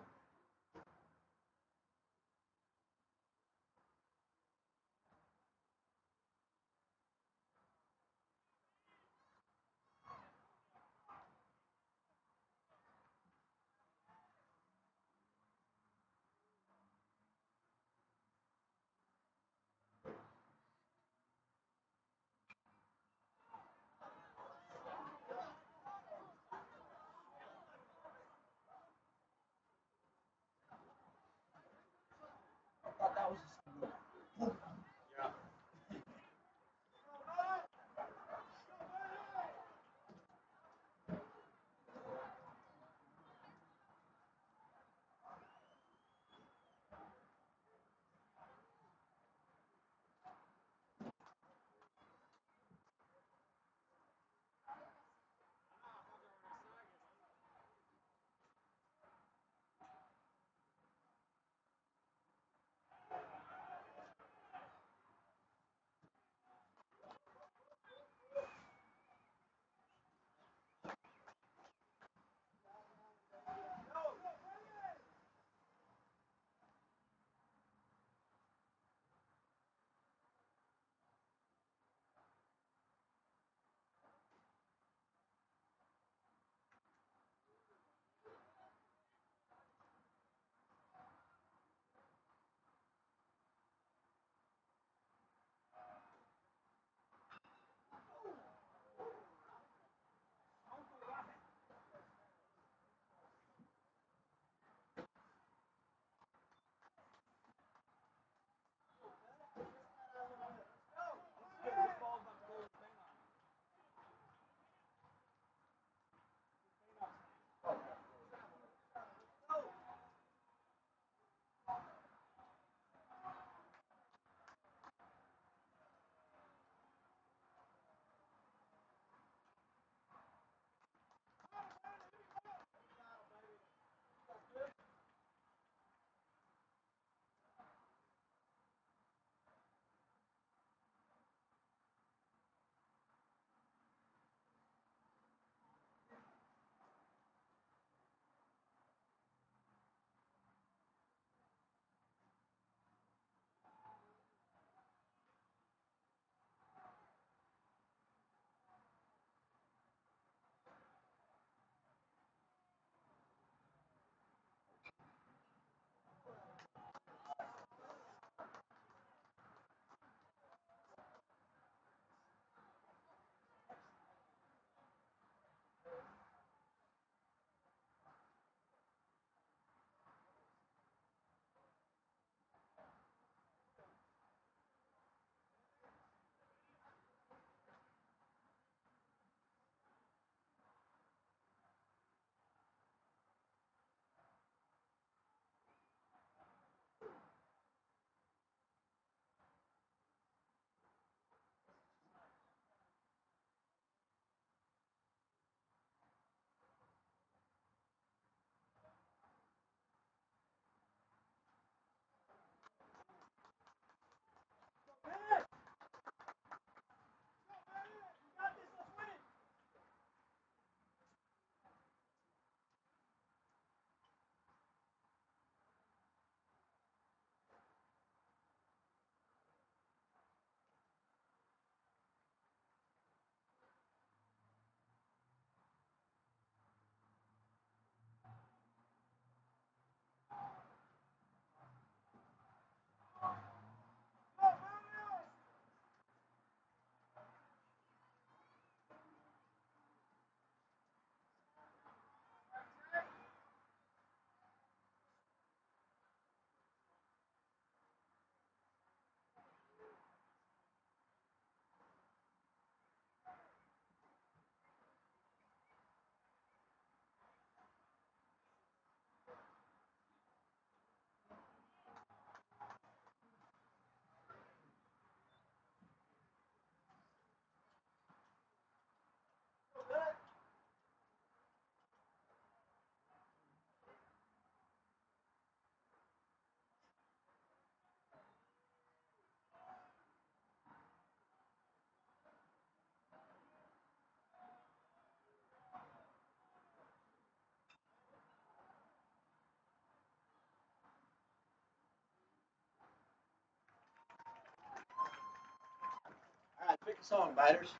Pick a song, biters.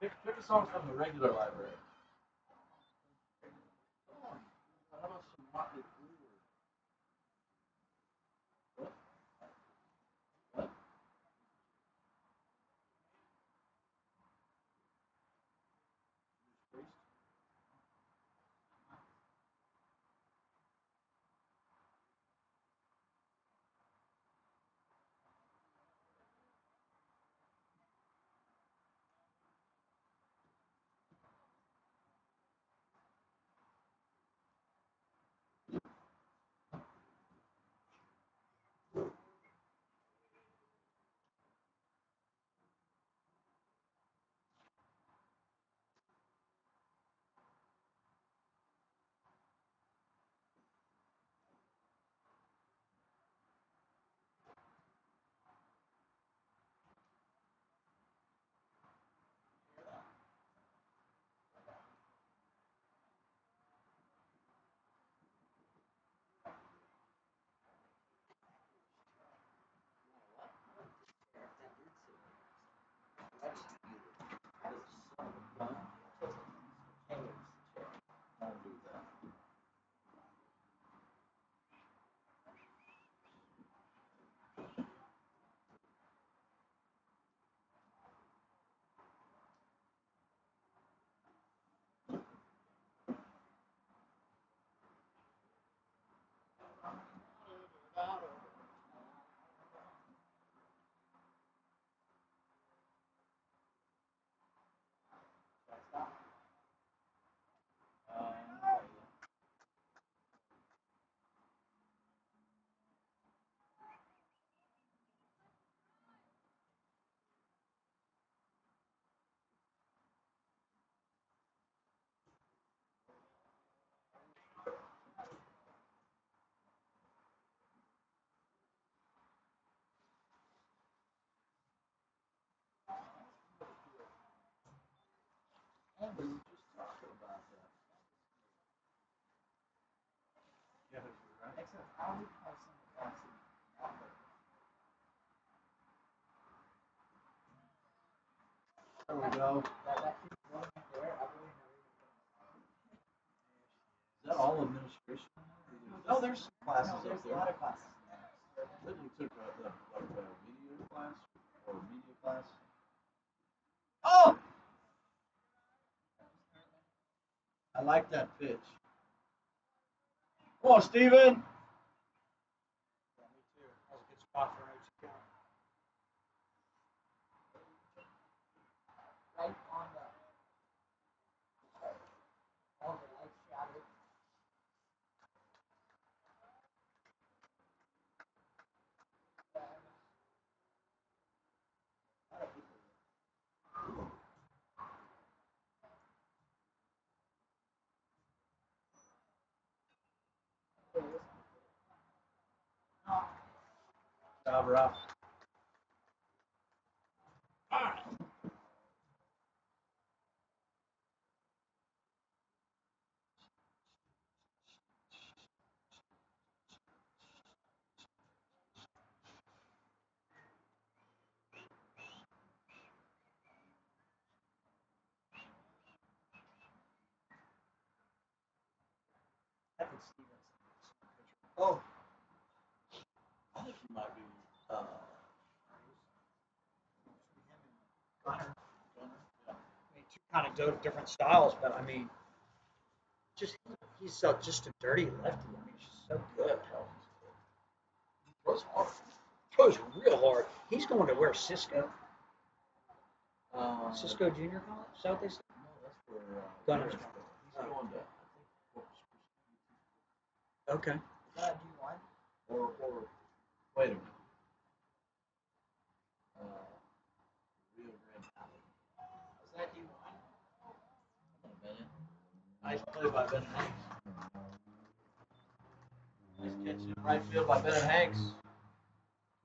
Pick, pick a song from the regular library. How about some Motley And we were just talking about that. Yeah, but right. Except I would have some capacity out there. We go. That, that keeps running up there, I really never Is that all administration? No, there's some classes No, up there's a there. lot of classes there. Then you took a, a, a video class or media class? Oh! I like that pitch. Come on, Steven! Yeah, me too. That was a good spot for Think Stevenson. Oh, I think he might be, Connor. Gunner. Yeah. I mean, two kind of different styles, but I mean, just he's so, just a dirty lefty. I mean, he's just so good. He throws hard. Throws real hard. He's going to where Cisco, Uh, Cisco Junior College. Is that what they said? No, that's where, uh. Gunner's going. He's going to, I think, Corpus Christi. Okay. Is that a D one? Or, or, wait a minute. Uh, Valley. Is that D one? I'm. Nice play by Ben Hanks. Nice catch in right field by Ben Hanks.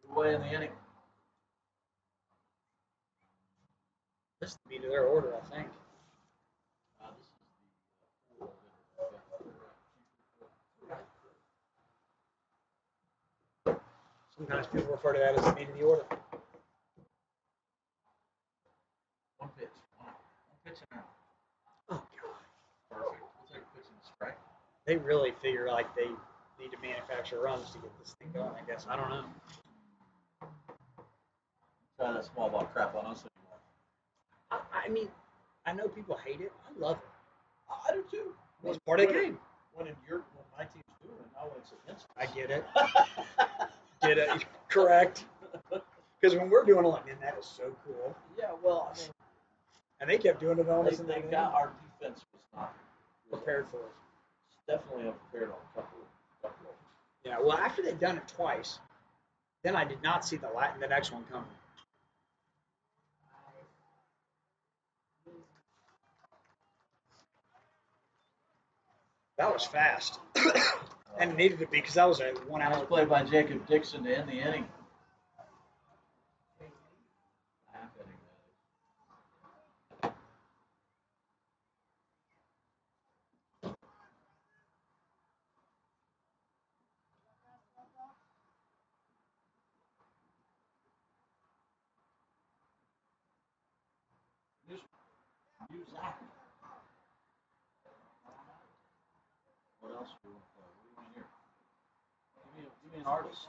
Good Away in the inning. This is the beat of their order, I think. Uh, this is the, uh, four hitter. Sometimes people refer to that as the beat of the order. One pitch, one pitch center. Oh god. Perfect. Like pitching a strike. They really figure like they need to manufacture runs to get this thing going. I guess I don't know. Try that small ball crap on us anymore. I, I mean, I know people hate it. I love it. I do too. It's part of the game. When in your when my team's doing it, when it's against I get it. Get it. Correct. Because when we're doing it, like, man, that is so cool. yeah, well, I mean, And they kept doing it on they, us, and they they got our defense was not prepared for us. Definitely unprepared on a couple, couple of. Yeah. Well, after they'd done it twice, then I did not see the la- the next one coming. That was fast, and it needed to be because that was a one hour. play by Jacob Dixon to end the inning. Half inning, that is. Use, use that. What else do you want to play? What do you want here? Give me, a- give me an artist.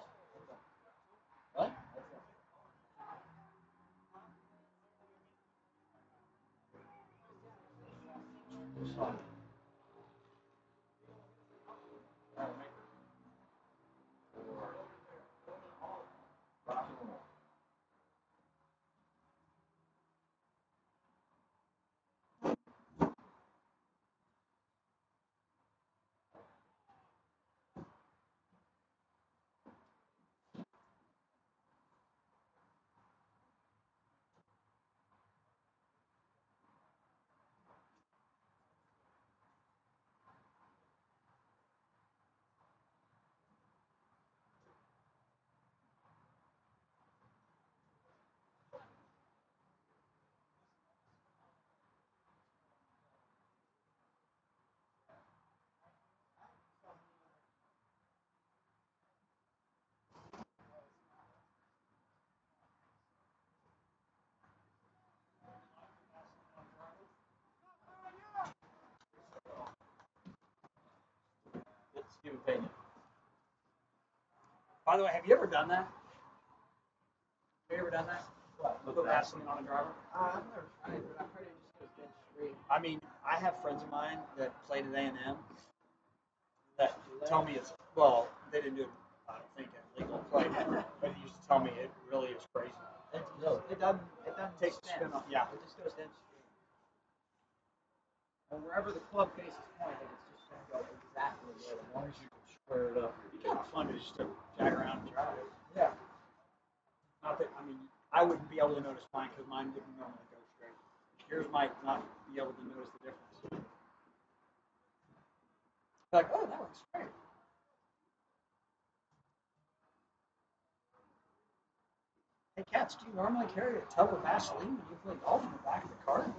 By the way, have you ever done that? Have you ever done that? What? Put Vaseline on a driver? Uh, I've never tried it, but I've heard it just goes dead straight. I mean, I have friends of mine that played at A and M that tell me it's well, they didn't do it. I don't think at legal play, but he used to tell me it really is crazy. It, just, it doesn't, it doesn't Takes the spin. off, yeah. It just goes dead straight. And wherever the club face is pointed, it's just gonna go exactly where the long as you can square it up. It'd be kind of fun to just to jag around and drive. Yeah. Not that I mean, I wouldn't be able to notice mine because mine wouldn't normally go straight. Yours might not be able to notice the difference. Like, oh, that one's straight. Hey, Cats, do you normally carry a tub of Vaseline when you play golf in the back of the cart?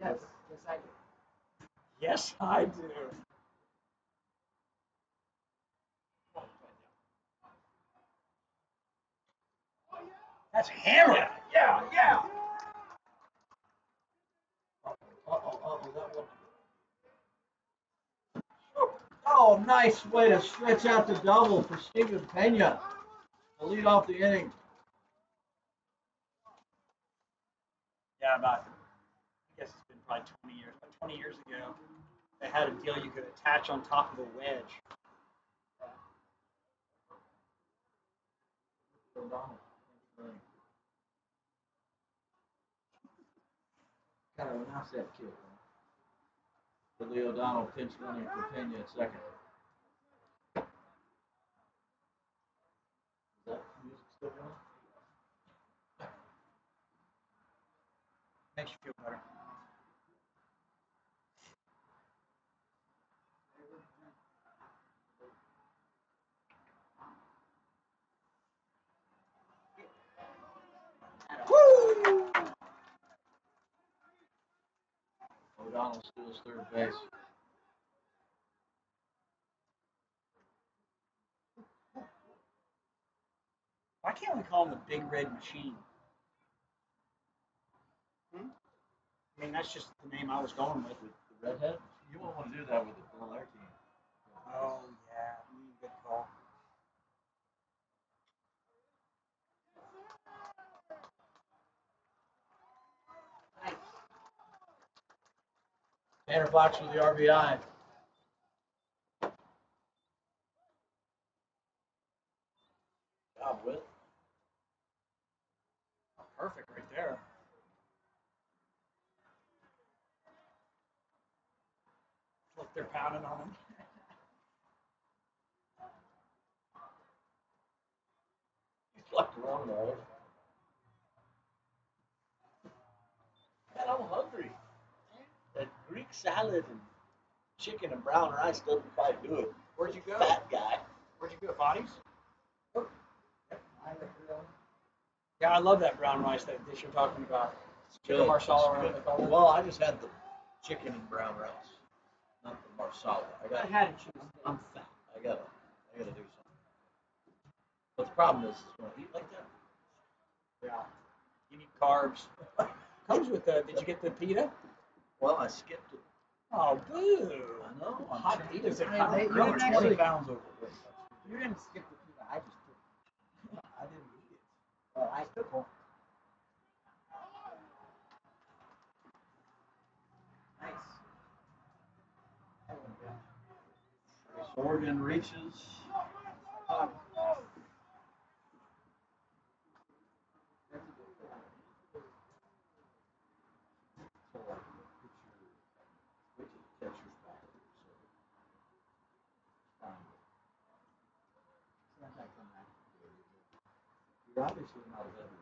Yes, yes I do. Yes, I do. That's hammer. Yeah, yeah. That. Oh, nice way to stretch out the double for Stephen Pena to lead off the inning. Yeah, about, I guess it's been probably 20 years, but 20 years ago, they had a deal you could attach on top of a wedge. Kind of announce that kid. huh? Billy O'Donnell pinch running for Pena at second. Is that music still going? Makes you feel better. Woo! O'Donnell steals third base. Why can't we call him the Big Red Machine? Hmm? I mean, that's just the name I was going with. With the redhead, you won't want to do that with the Bellaire team. Oh yeah, mm, good call. Tanner Fox with the RBI. Job with. Perfect right there. Look, they're pounding on him. He's like Ronald. Man, I'm hungry. That Greek salad and chicken and brown rice doesn't quite do it. Where'd you go? Fat guy. Where'd you go, Bonnie's? Oh, yeah, I love that brown rice that dish you're talking about. Chicken Good. marsala, It's whatever they call good. it. Well, I just had the chicken and brown rice, not the marsala. I got, I had to choose. I'm fat. I gotta. I gotta do something. But the problem is, is when I eat like that, Yeah. You need carbs. Comes with the. Did you get the pita? well, I skipped it. Oh, boo. I know. I'm Hot trying- pita's a Hey, You're you didn't 20 actually- pounds overweight. You didn't skip the pizza. I just took. it. I didn't eat it. Well, I took one. Nice. Oregon reaches. So, like, put your- put your catcher's back, so, um, You're obviously not a veteran.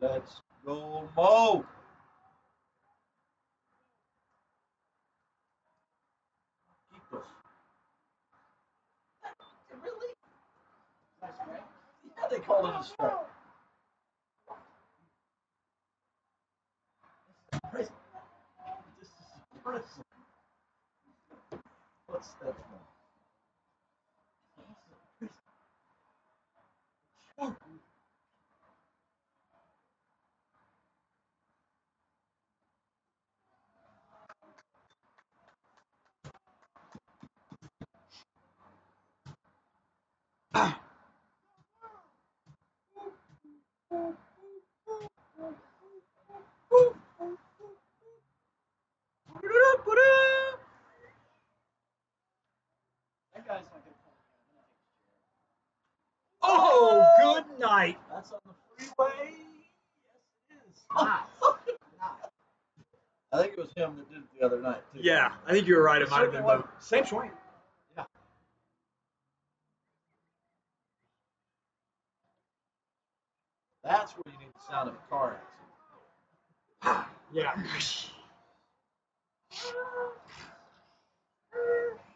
Let's go, Mo. Those. Really? Nice? Yeah, they called it a strike. This is prison. What's that from? This is prison. That guy's not gonna come. Ah. Oh, good night. That's on the freeway. Yes, it is. Oh. Nice. Nice. I think it was him that did it the other night too. Yeah, I think you were right. It might have been Certainly both. Same swing. That's where you need the sound of a car accident. Yeah.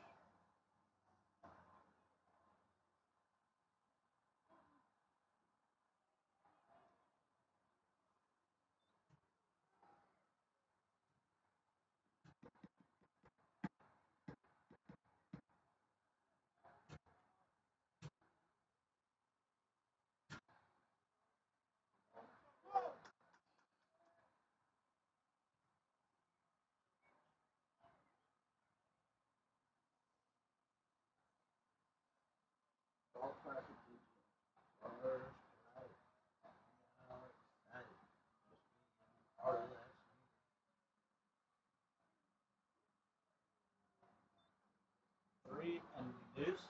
News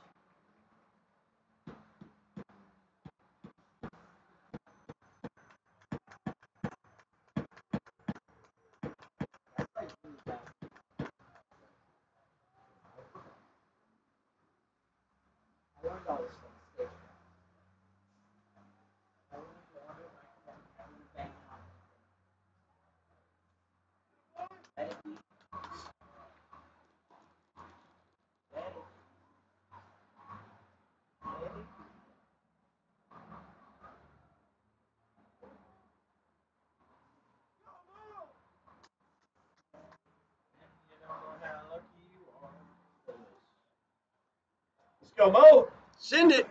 Let's go, Mo. Send it.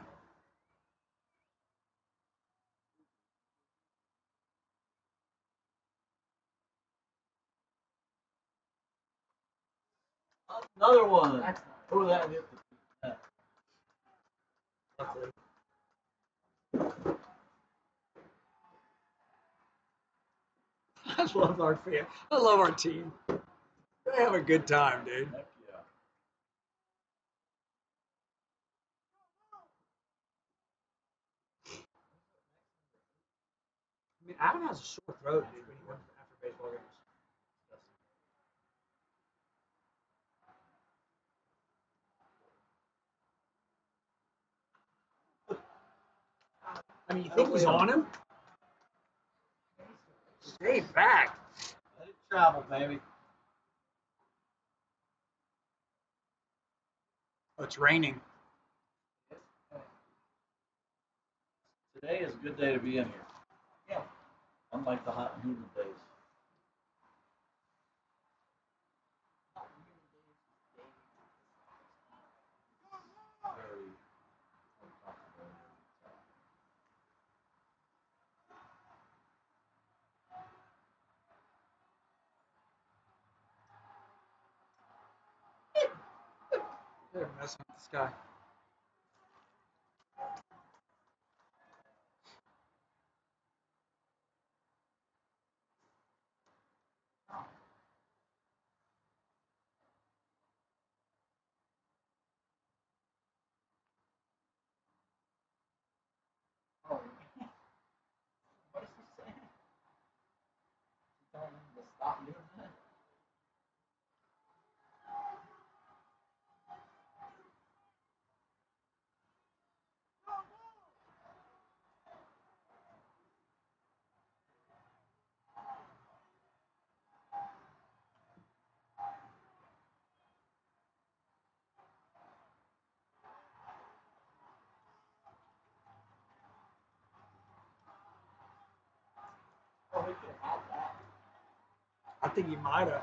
Another one. That's Oh, that hit the. I love our fan. I love our team. They have a good time, dude. Adam has a sore throat, dude, when he after baseball games. I mean, you think he's on him? Stay back. Let it travel, baby. Oh, it's raining. Today is a good day to be in here. Unlike the hot and humid days. They're messing with this guy. Oh. what is he saying? He's telling him to stop doing that. Oh, he could have had that. I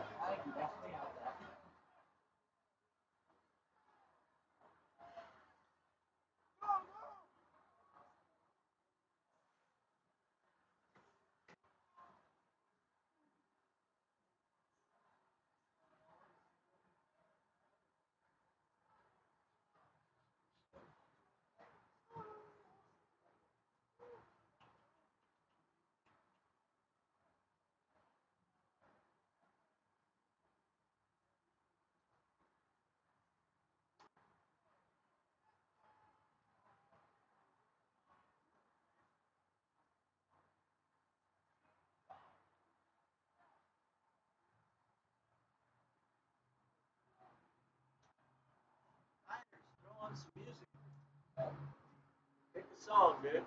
Pick a song, dude. Will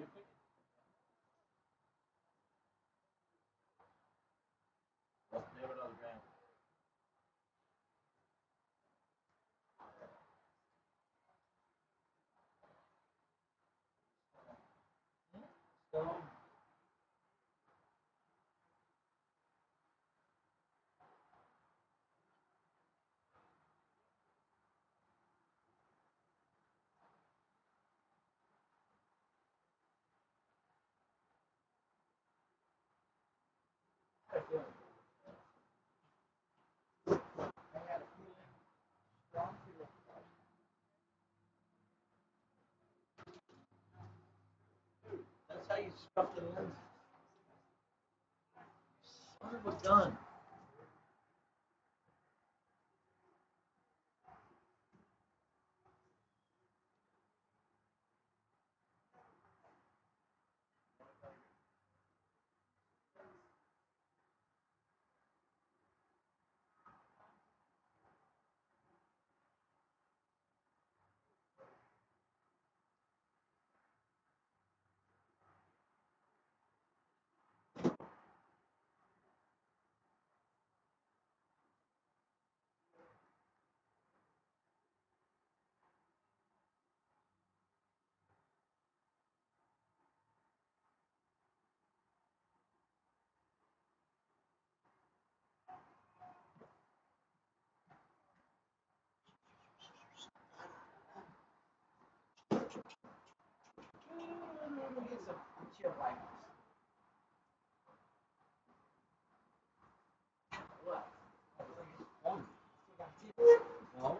you pick it? Let's name another band. So, I had a feeling. I had a feeling, strong feeling. Stuff the lens. Son of a gun. Get some chill blankets. What? No,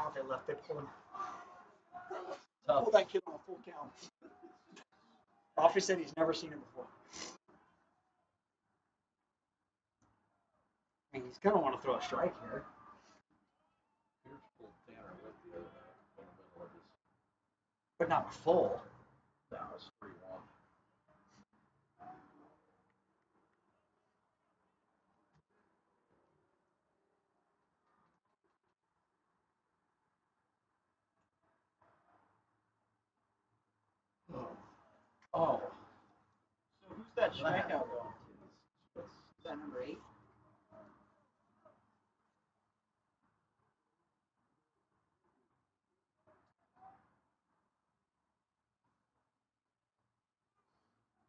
count they left. They pulled, Tough. pulled that kid on a full count. Offie said he's never seen it before. I mean, he's gonna want to throw a strike here. Here's full Tanner with the other night in the middle of this. But not full. Now it's three one. Oh. Oh. So who's that strikeout going to? Is that number eight?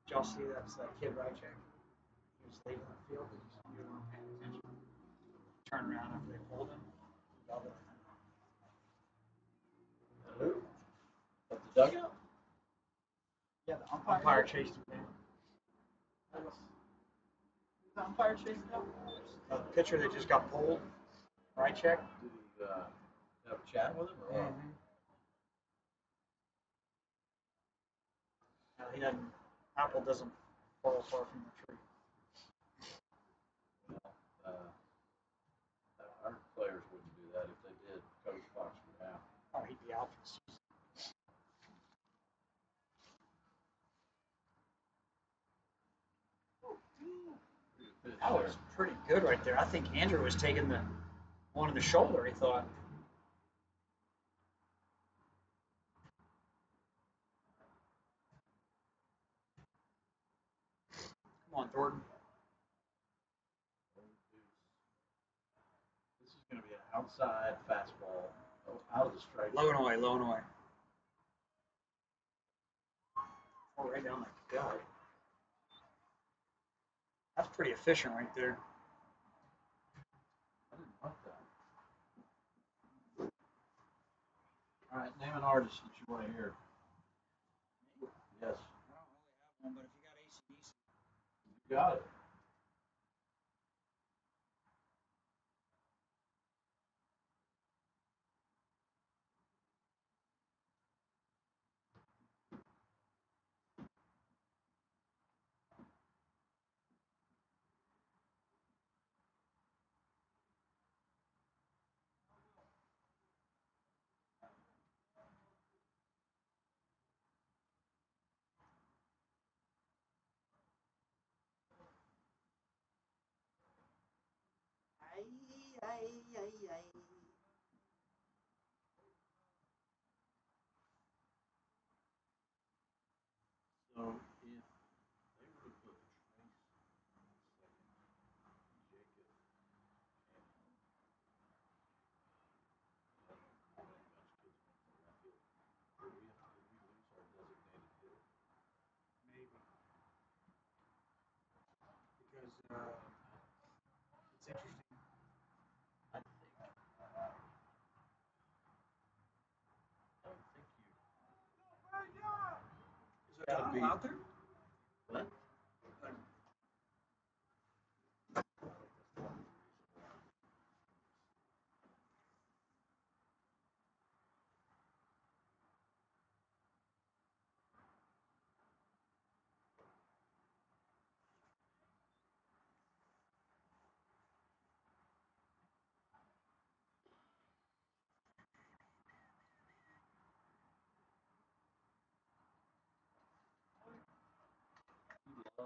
Did y'all see that's that kid right check? He was leaving the field. Did you, you weren't paying attention? Turn around after they pulled him. Yelled at him. Who? At the dugout? Yeah, the umpire. Umpire chased him down. The umpire chasing down? A pitcher that just got pulled. Right check. Did he, uh, have a chat with him or what? No, he doesn't. Apple doesn't fall far from the tree. Uh, our players wouldn't do that. If they did, Coach Fox would have. Oh, he'd be out for the season. Pretty good pitch That was pretty good right there. I think Andrew was taking the one in the shoulder. He thought. Come on, Thornton. This is gonna be an outside fastball, oh, out of the strike. Low and away, low and away. Oh, right down the gut. That's pretty efficient right there. I didn't want that. All right, name an artist that you wanna hear. Yes, I don't really have one, but if you got ACDC. you got it. Ay, ay, ay. Is there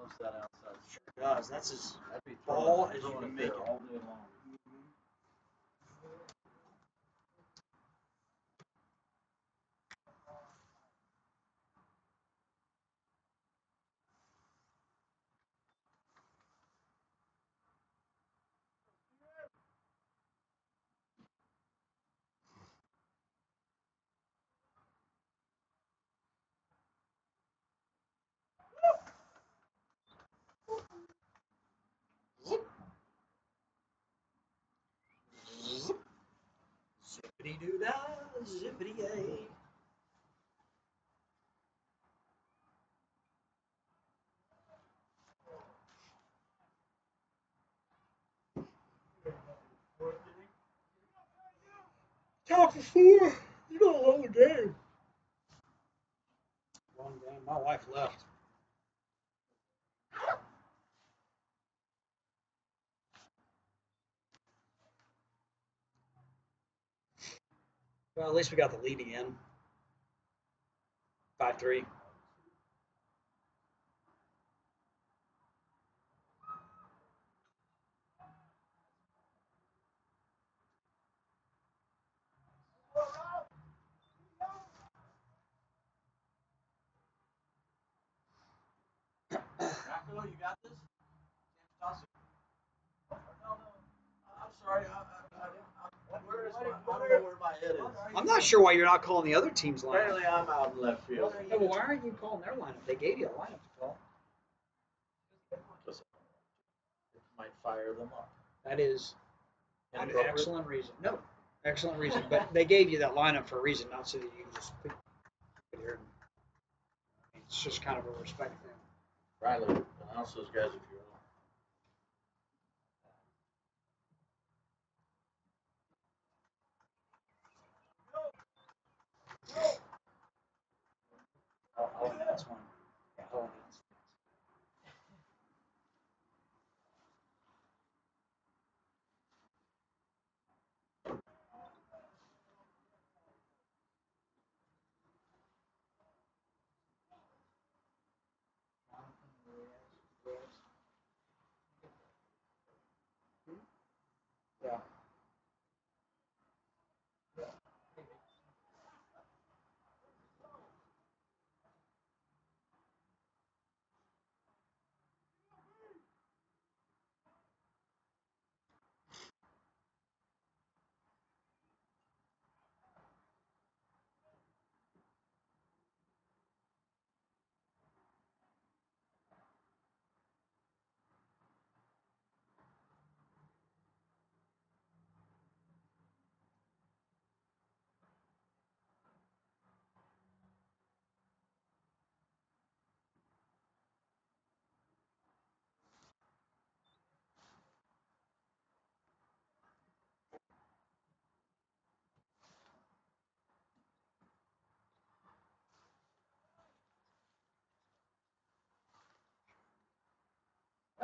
Loves that outside. Sure does. That's as I'd be throwing, as you can make it. all day long. Zippity doo dah, zippity yay. Top for four. You got a long game. Long game. My wife left. Well, at least we got the lead again. Five three. Rocco, you got this? James Johnson? Oh, no, no. I'm sorry. I, I, I'm not sure why you're not calling the other team's lineup. Apparently, I'm out in left field. Yeah, well, why aren't you calling their lineup? They gave you a lineup to call. It might fire them up. That is an excellent reason. No, excellent reason. But they gave you that lineup for a reason, not so that you can just put it here. It's just kind of a respect thing. Riley, announce those guys if you Thank you.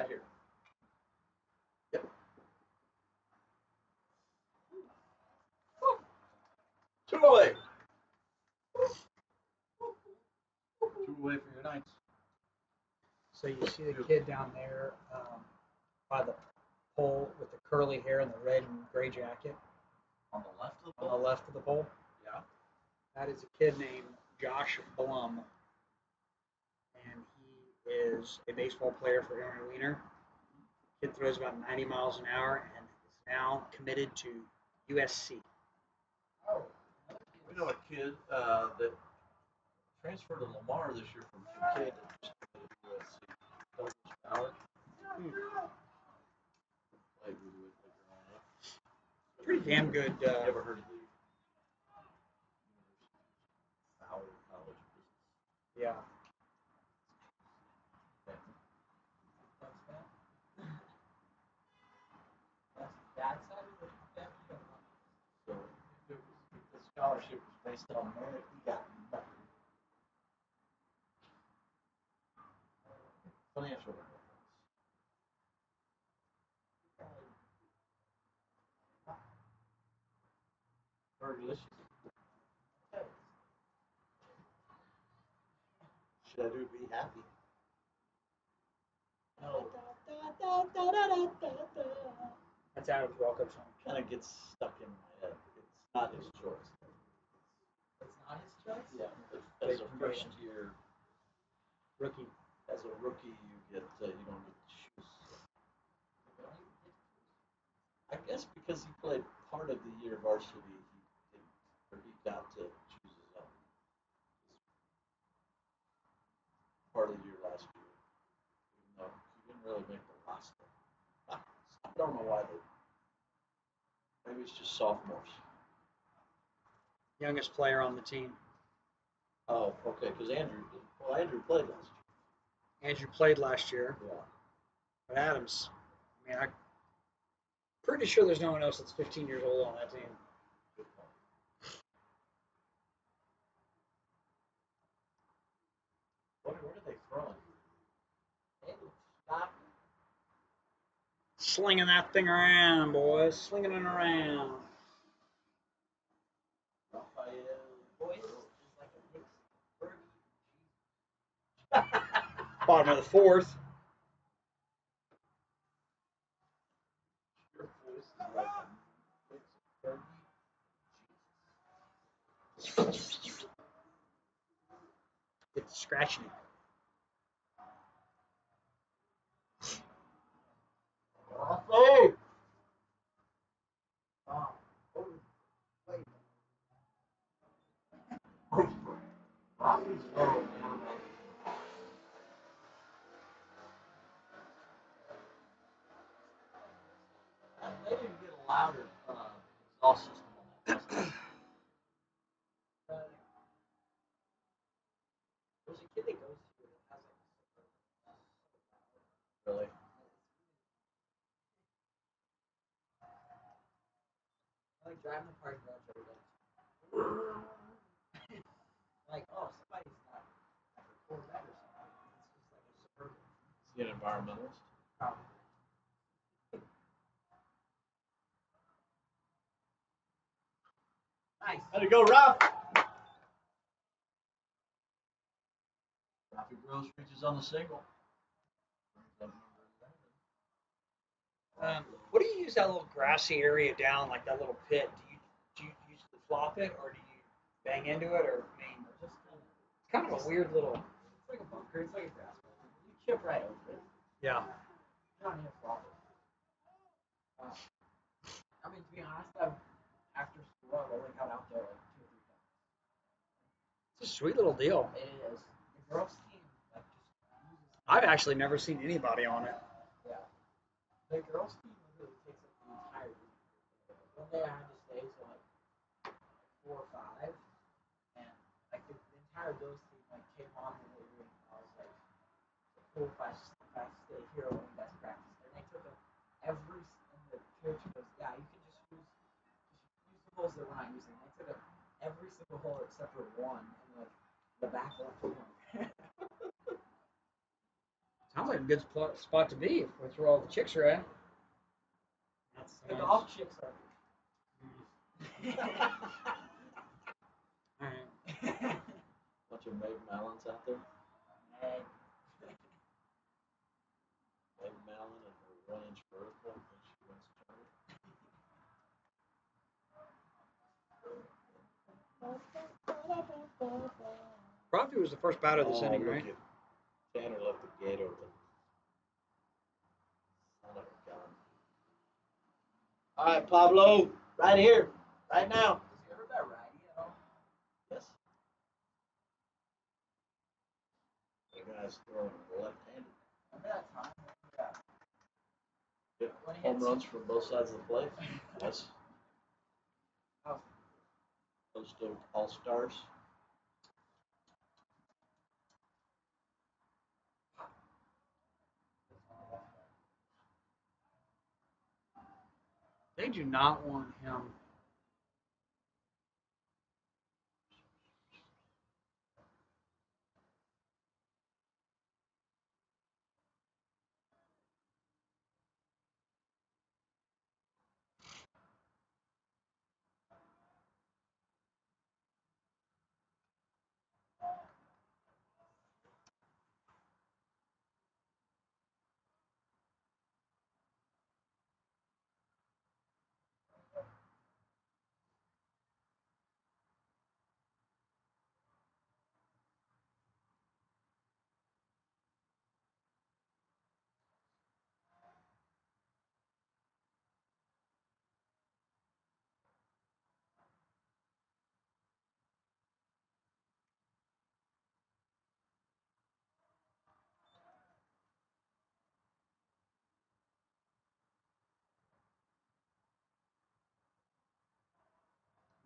Right here. Yep. Two away. Two away for your Knights. So you see the kid down there um, by the pole with the curly hair and the red and gray jacket On the left of the on the left of the pole? Yeah. That is a kid named Josh Blum. And he is a baseball player for Emery Weiner. Kid throws about 90 miles an hour and is now committed to USC. Oh. We know a kid uh, that transferred to Lamar this year from Kinkaid just to USC. Douglas Ballard. Hmm. Played with Whitley growing up. Pretty damn good. You Uh, ever heard of the College Business? yeah. That's that. That's that side of the that So if it was, if the scholarship was based on merit, he got nothing. Financial benefits. Fergalicious. Should I do be happy? No, That's Adam's walk-up song. kind of gets stuck in my head. It's not his choice. It's not choice? Yeah, as- as a first year, Rookie. as a rookie, you get, uh, you don't get to choose. You don't even get to I guess because he played part of the year varsity, he, he, or he got to choose his own. Part of the year last year, even though he didn't really make the roster. I, I don't know why they, maybe it's just sophomores. Youngest player on the team. Oh, okay, because Andrew, well, Andrew played last year. Andrew played last year. Yeah. but Adams, I mean, I'm pretty sure there's no one else that's 15 years old on that team. What, what are they throwing? They stop. Slinging that thing around, boys. Slinging it around. Raphael. Boy, it's like a mix. Bottom of the fourth. Your voice is like a mix of Fergie. It's scratching it. Rafa! Um, oh, wait. Uh, They didn't get a louder uh, exhaust system on that. Uh, there's a kid that goes to it has like a Really? I like driving the parking garage every day. like, oh, somebody's not like a Corvette or something. It's just like a suburban. Is he an environmentalist? Probably. Nice. How'd it go, Ralph? Rafi Gross reaches on the single. Um, what do you use that little grassy area down, like that little pit? Do you do you usually flop it, or do you bang into it, or I mean, Just kind of, it's kind of a weird little. it's like a bunker. It's like a grass bunker. You chip right over it. Yeah. You don't need a flopper. Uh, I mean, to be honest, I've, after only got out there like two or three times. It's a sweet little deal. It is. The girls' team, like, just uses I've actually never seen anybody on it. Yeah. The girls' team literally takes up the entire week. One day I had to stay till like four or five, and like the, the entire girls' team like came on in the room. I was like, cool if I, if I stay here you guys practice. And they took up every s- and the coach goes, yeah, you can just use just use the holes that we're not using. They took up every single hole except for one, and like the back left one. Sounds like a good spot, spot to be if that's where all the chicks are at. That's the golf chicks are. All right. Bunch of Meg Mallons out there. Meg. Meg Mallon and her one inch vertical when she wins the tournament. Rafi was the first batter this Oh, inning, look right? Tanner left the gate open. Son of a gun. All right, Pablo, right here, right now. Has you heard that righty at all? Yes. The guy's throwing left-handed. Remember that time? Yeah. Yeah, When he home runs from both sides of the plate. Yes. Oh. Close to all stars. They do not want him.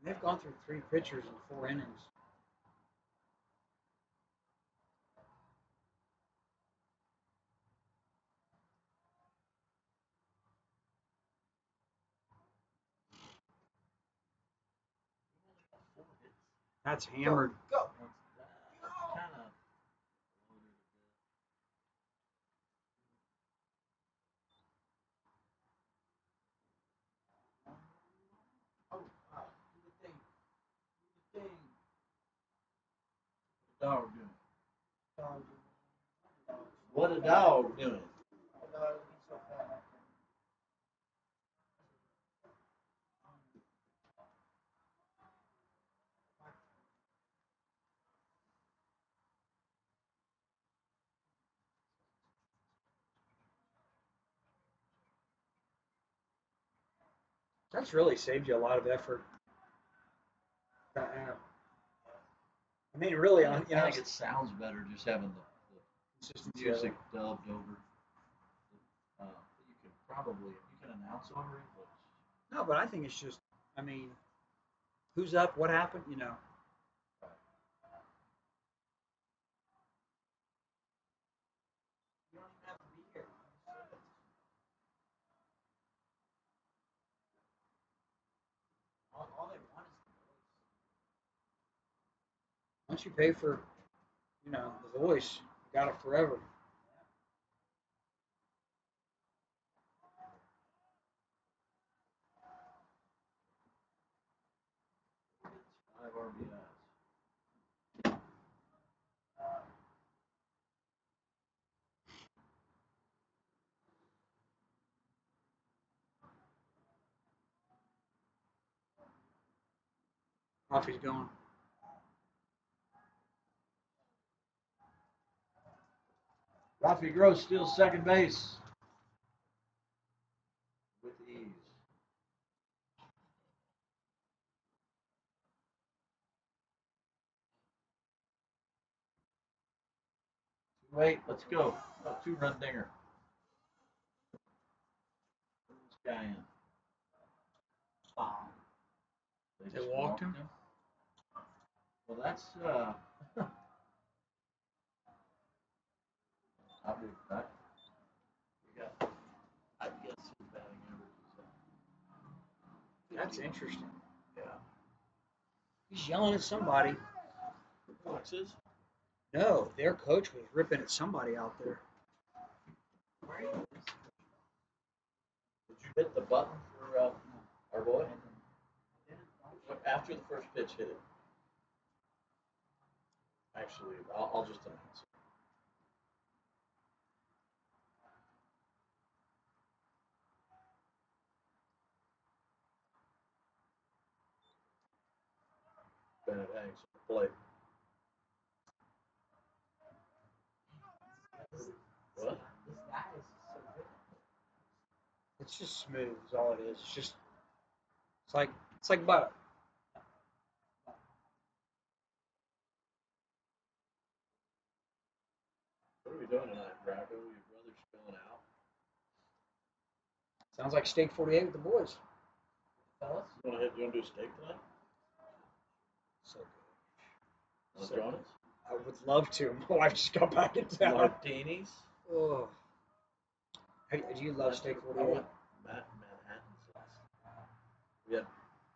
They've gone through three pitchers in four innings. That's hammered. Go. Kind of. Oh, wow. Do the thing. Do the thing. Dog doing. Dog. Dog. What a dog doing. Dog, so. That's really saved you a lot of effort. Uh, I mean, really, I on you know, think it sounds better just having the, the consistency music it. dubbed over. Uh, you can probably you can announce over it, but No, but I think it's just. I mean, who's up? What happened? You know. You don't even have to be here. All, all they want is the voice. Once you pay for, you know, the voice, you got it forever. Coffee's going. Rafi Gross steals second base with ease. Wait, let's go. Oh, two run dinger. Put This guy in. Bomb. They just walked him? Well, that's uh. I'll be back. We got, I guess his batting average is. uh, That's interesting. Yeah. He's yelling at somebody. Foxes? No, their coach was ripping at somebody out there. Where? Did you hit the button for uh, our boy? After the first pitch hit it. Actually, I'll, I'll just announce it. Bennett hangs on the plate. What? this guy is so good. It's just smooth, is all it is. It's just, it's like, it's like butter. What are we doing tonight, Braco? Your brother's spilling out. Sounds like steak 48 with the boys. Fellas, You wanna hit, you wanna do steak tonight? So good. Wanna So join good. us? I would love to. My wife just got back in town. Martinis? Oh. Hey, do you love steak I 48? went Matt Manhattan's last. We had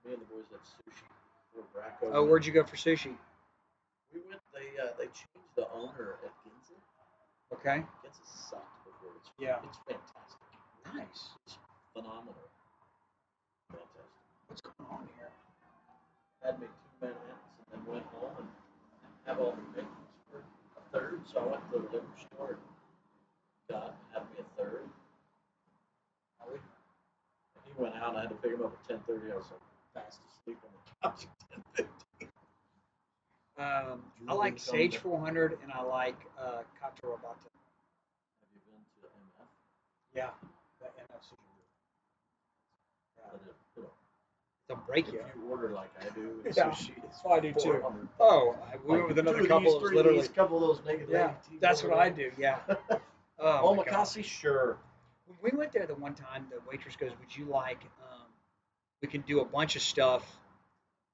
me and the boys had sushi. Oh, where'd you go for sushi? We went. They uh, they changed the owner at Ginza. Okay. Ginza sucked before. It's Yeah. It's fantastic. Nice. It's phenomenal. Fantastic. What's going on here? Had me two Manhattans and then went home and have all the mittens for a third. So I went to the liquor store and got had me a third. And he went out and I had to pick him up at ten thirty. I was like fast asleep on the couch at ten fifty. Um, I like Sage 400 and I like uh, Kata Robata. Have you been to MF? Yeah. The it- it'll- They'll break it. If you. you order like I do, Yeah, sushi. It's I do too. Oh, I, we Like went with another couple that was of literally. these, couple of those naked Yeah, that's what I do. Yeah. Oh, Omakase, sure. When we went there the one time, the waitress goes, "Would you like? Um, we can do a bunch of stuff.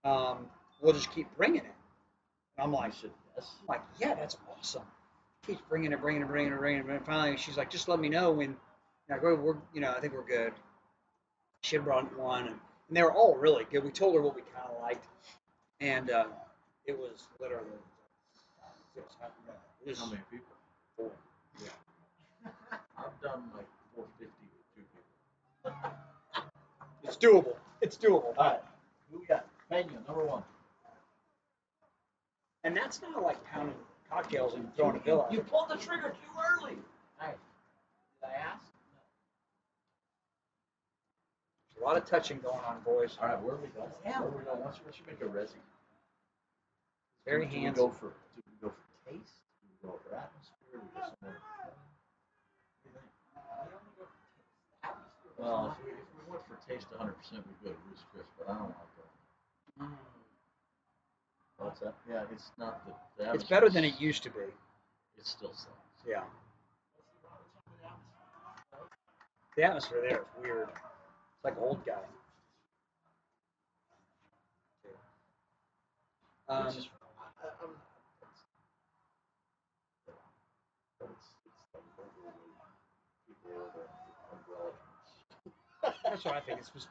Um, we'll just keep bringing it. And I'm like, said, yes. I'm like, yeah, that's awesome. Keeps bringing it, bringing it, bringing it, bringing it. And finally, she's like, just let me know when. Like, we're, we're you know, I think we're good. She had brought one, and, and they were all really good. We told her what we kind of liked, and uh, it was literally. It was, it was How many people? four. I've done like four fifty with two people. It's doable. It's doable. All right, who we got? Pena, number one. And that's not like pounding cocktails and throwing a bill out. You pulled the trigger too early. Hey, did I ask? There's a lot of touching going on, boys. All right, where are we going? Yeah. Where are we going? You make a resi? Very do, do we go for do we go for taste? Do we go for atmosphere? Do we go somewhere? We only go for atmosphere Well, if we, if we went for taste 100, percent we'd go to Ruth's Chris, but I don't like that. Mm. What's that? Yeah, it's not the. the It's better than it used to be. It still sucks. Yeah. What's the wrong with the atmosphere? The atmosphere there is weird. It's like old guy. Um, it's just, I, I, I'm, it's, but it's, it's like people with umbrella. that's what I think. It's just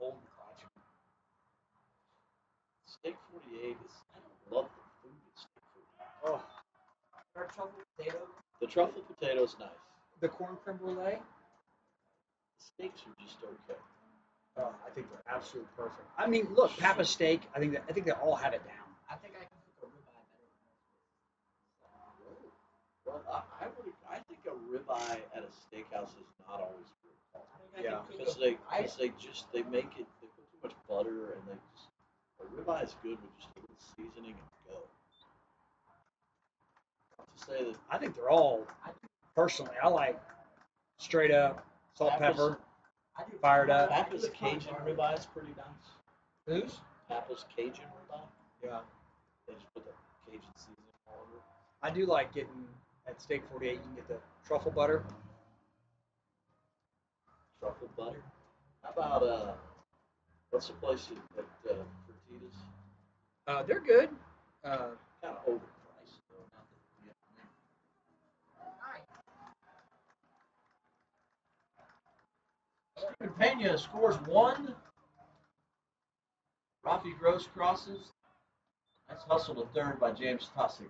old and crotchety. Steak 48 is, I don't love the food at Steak 48. Oh, Our truffle potato. The truffle potato's nice. the corn creme brulee. Steaks are just okay. Oh, I think they're absolutely perfect. I mean, look, Pappas Steak. I think that I think they all have it down. I think I can cook a ribeye better. Well, I, I would, I think a ribeye at a steakhouse is not always good I think Yeah. can cook Because they, I, because they just, they make it, they put too much butter and they just, a ribeye is good with just a little seasoning and go. Not to say that I think they're all. Personally, I like straight up salt, Papa's- pepper. I do Fired up. Pappas Cajun ribeye is pretty nice. Who's? Pappas Cajun ribeye, Yeah. they just put the Cajun seasoning all over it. I do like getting at Steak 48. You can get the truffle butter. Truffle butter. How about, uh, what's the place at, at uh, Fertitta's? Uh, they're good. Uh, Kind of overpriced though, not that, yeah, I mean, Stephen Pena scores one. Rocky Gross crosses. That's hustled a third by James Tossick.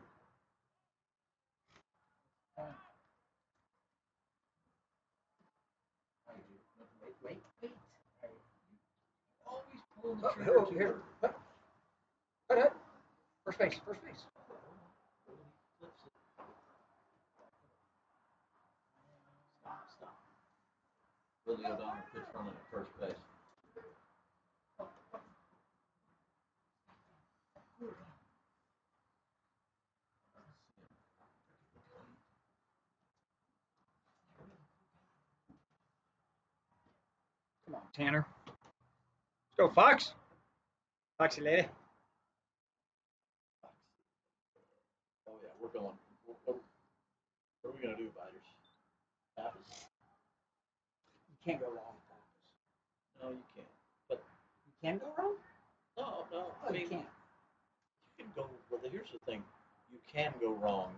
wait, wait, wait. Always pulling the oh, trigger oh, oh here. early. Hut, hut, hut. First base. First base. Billy O'Donnell pitch running at first base. Come on, Tanner. Let's go, Fox. Foxy lady. Oh yeah, we're going. What, what, what are we gonna do, biters? Tapas? You can't go wrong with. No, you can't. But You can go wrong? No, no. Oh, I you mean, can't. you can go. Well, here's the thing: you can go wrong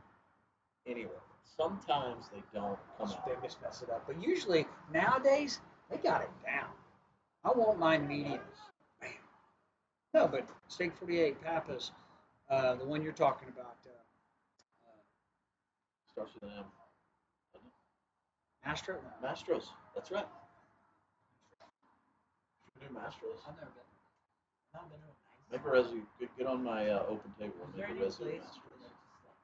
anywhere. Sometimes they don't come out. They just mess it up. But usually, nowadays, they got it down. I won't mind mediums. Bam. No, but Steak 48, Pappas, uh, the one you're talking about, uh, Starts with an M. Mastro? No. Mastros. That's right. Should we Mastros? I've never been. I've not been to a nice. Make a resi. Get, get on my uh, open table Is and there make any a place of Mastros. they're just like,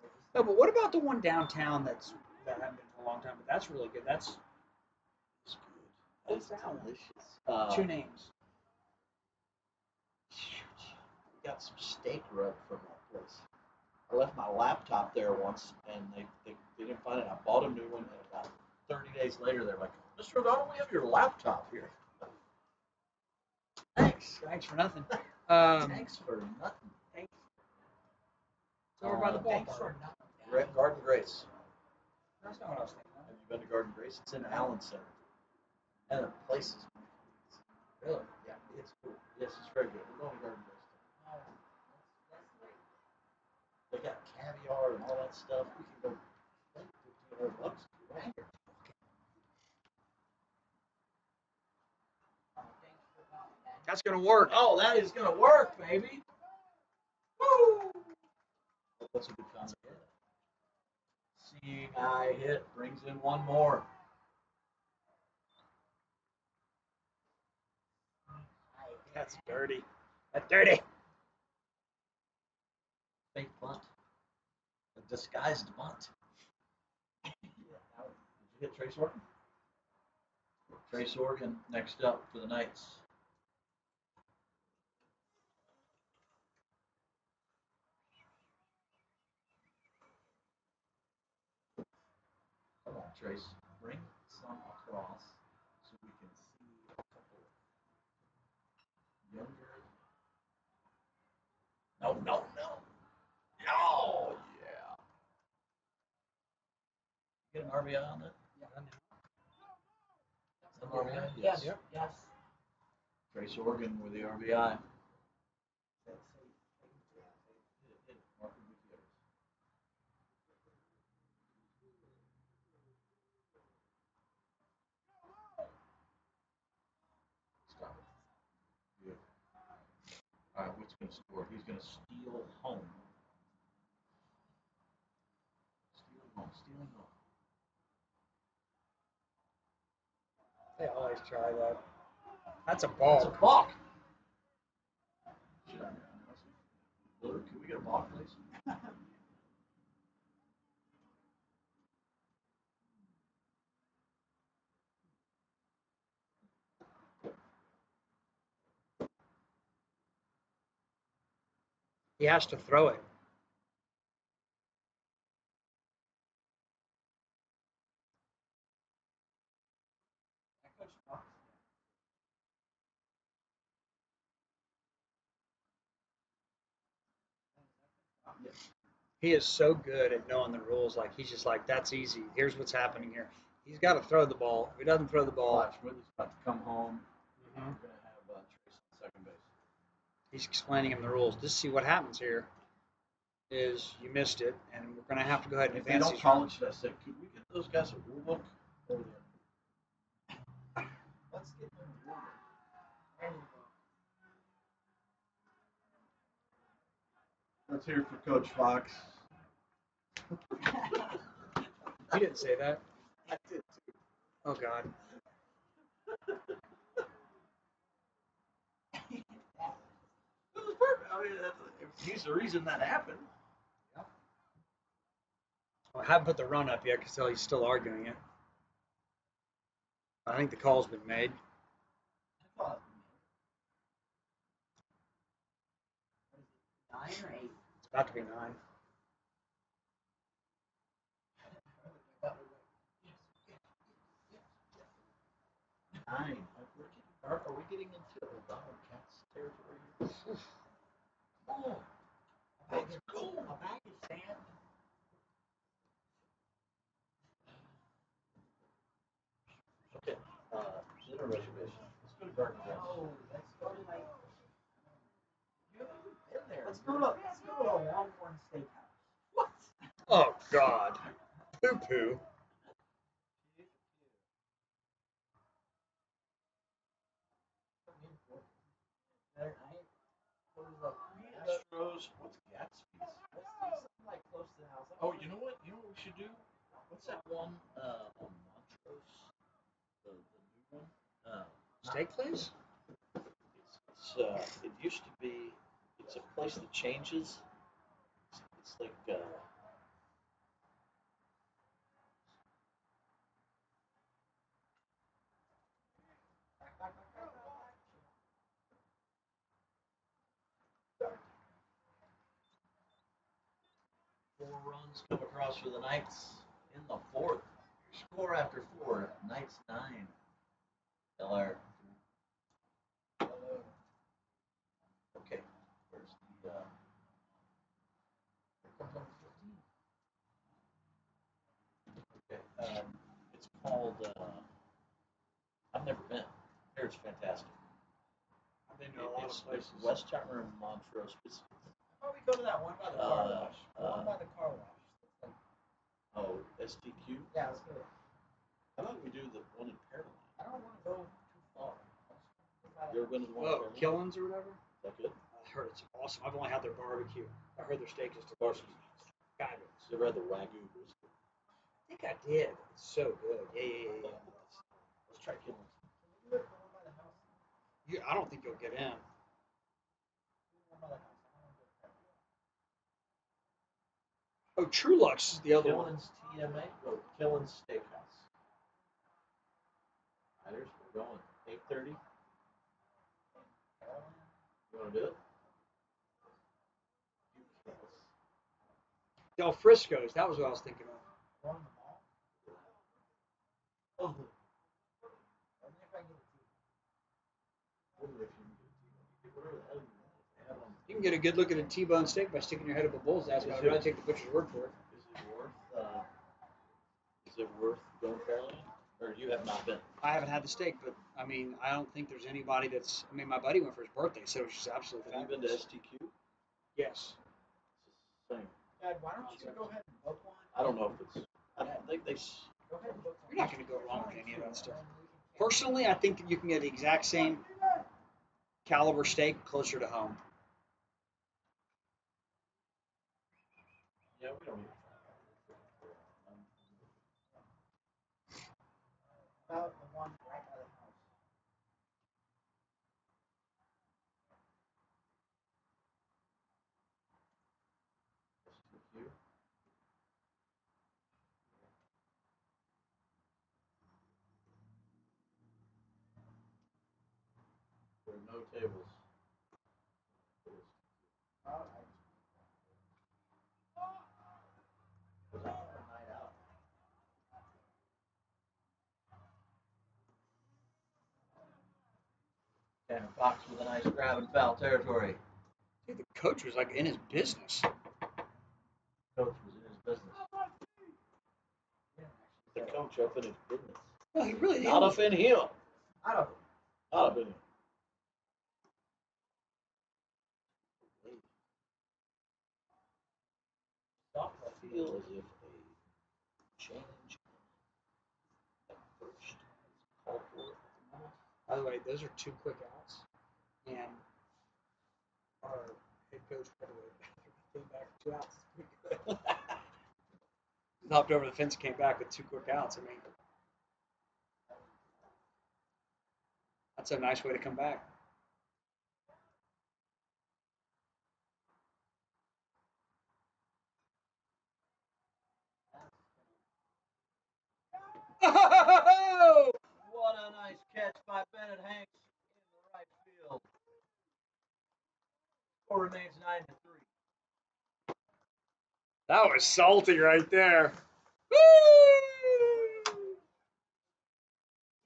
they're just No, but what about the one downtown that's that haven't been for a long time? But that's really good. That's It's good. What's It's that one? delicious. Uh, two names. We got some steak rub from that place. I left my laptop there once and they, they, they didn't find it. I bought a new one and about 30 days later they're like, Mr. O'Donnell, we have your laptop here. Thanks. Thanks for nothing. Um, Thanks for nothing. Thanks. It's over by the ballpark. Thanks. Guard and Grace. That's not what I was thinking. Have you been to Guard and Grace? It's in Allen Center. And the place is really yeah, it's cool. Yes, it's very good. We're going to Guard and Grace. Oh, that's, that's they got caviar and all that stuff. We can go bucks. That's gonna work. Oh, that is gonna work, baby. Woo! What's a good comment? Seeing eye hit brings in one more. That's dirty. That's dirty. Fake bunt. A disguised bunt. Did you hit Trace Organ? Trace Organ next up for the Knights. Trace, bring some across so we can see a couple younger. No, no, no. Oh, yeah. Get an RBI on that? An RBI? Yes, Yep. yes. Trace Organ with the RBI. Hit it, Marco Gutierrez. Stop it. Good. Gonna score? He's gonna steal home. Stealing home, stealing home. They always try that. That's a That's ball. a balk. Should I announce it? Willard, can we get a balk, please? He has to throw it. I coached boxing. He is so good at knowing the rules. Like he's just like, that's easy. Here's what's happening here. He's got to throw the ball. If he doesn't throw the ball, Watch, Whitley's about to come home. We're Mhm. gonna have uh, Trace on second base. He's explaining him the rules. Just see what happens here. Is you missed it, and we're gonna have to go ahead and If they advance don't these it, rounds. should I could we get those guys a rule book? Or Let's get them a rule book. Let's hear for Coach Fox. you didn't say that. I did too. Oh God. It was perfect. I mean, that's, he's the reason that happened. Well, I haven't put the run up yet because he's still arguing it. I think the call's been made. I thought, Nine or eight? It's about to be nine. Nine. We're getting- Are, are we getting into O'Donnell Cats territory? here? Come on. Let's. A bag of sand? Okay, uh, dinner reservation. Let's go to Garden Grove. Oh, let's go to like, You haven't even been there. let's go to, let's go to a Longhorn Steakhouse. What? Oh God. Poo poo. Better night. What is up? Astros. What's Gatsby's? Let's do something like close to the house. Oh, you know what? You know what we should do? What's that one uh, on Montrose? The, the new one? Uh, Steak place? It's, it's, uh, it used to be, it's a place that changes. It's, it's like, uh, runs come across for the Knights in the fourth. Score after four. Knights nine. LR. Okay. Where's the uh comes number fifteen. Okay. Um it's called uh I've never been. Here it's fantastic. I've been It- it's, it's Westheimer and Montrose. It's, Why don't we go to that one by the car Uh, wash? The one by the car wash. Oh, STQ? Yeah, let's go. How about we do the one in Pearland? I don't want to go too far. You ever been to the one in Oh, Pearland? Killen's or whatever. Is that good? I heard it's awesome. I've only had their barbecue. I heard their steak is delicious. Fabulous. You ever had the Wagyu brisket? I think I did. It's so good. Yeah, yeah, yeah. yeah. Let's try Killen's. Can you live the one by the house? You, I don't think you'll get in. The one by the house. I don't want to go there. Oh, Truluck's is the other one. Killen's TMA, or oh, Killen's Steakhouse. Riders, we're going, eight thirty. Uh, you wanna do it? You kill us. Del Frisco's. That was what I was thinking of. One in the mall. Oh, Only if I get a TV. wonder if you can get it. Whatever the hell you want. They have them. You can get a good look at a T-bone steak by sticking your head up a bull's ass. But I'd rather take the butcher's word for it. Is it worth, uh, is it worth going Fairlane? Or you have not been? I haven't had the steak, but I mean, I don't think there's anybody that's. I mean, my buddy went for his birthday, so it was just absolutely. Have you been to fabulous. STQ? Yes. It's the same. Dad, why don't you go ahead and book one? I don't know if it's, I don't think they, s- Go ahead and book one. You're not gonna go wrong with any of that stuff. And we can cancel. Personally, I think that you can get the exact same caliber steak closer to home. yeah, we don't need. About the one right by the house. STQ. There are no tables. Oh, I- Cause I want a night out. Tanner Fox with a nice grab in foul territory. Dude, the coach was like in his business. Coach was in his business. The coach up in his business. No, he really Not up in him. Out of Not up in him. softball. I feel as if a change at first is called for the. By the way, those are two quick outs, and our head coach right away came back two outs. Pretty good. Hopped over the fence, and came back with two quick outs. I mean, that's a nice way to come back. Oh! What a nice catch by Bennett Hanks in the right field. Score remains nine to three. That was salty right there. Woo!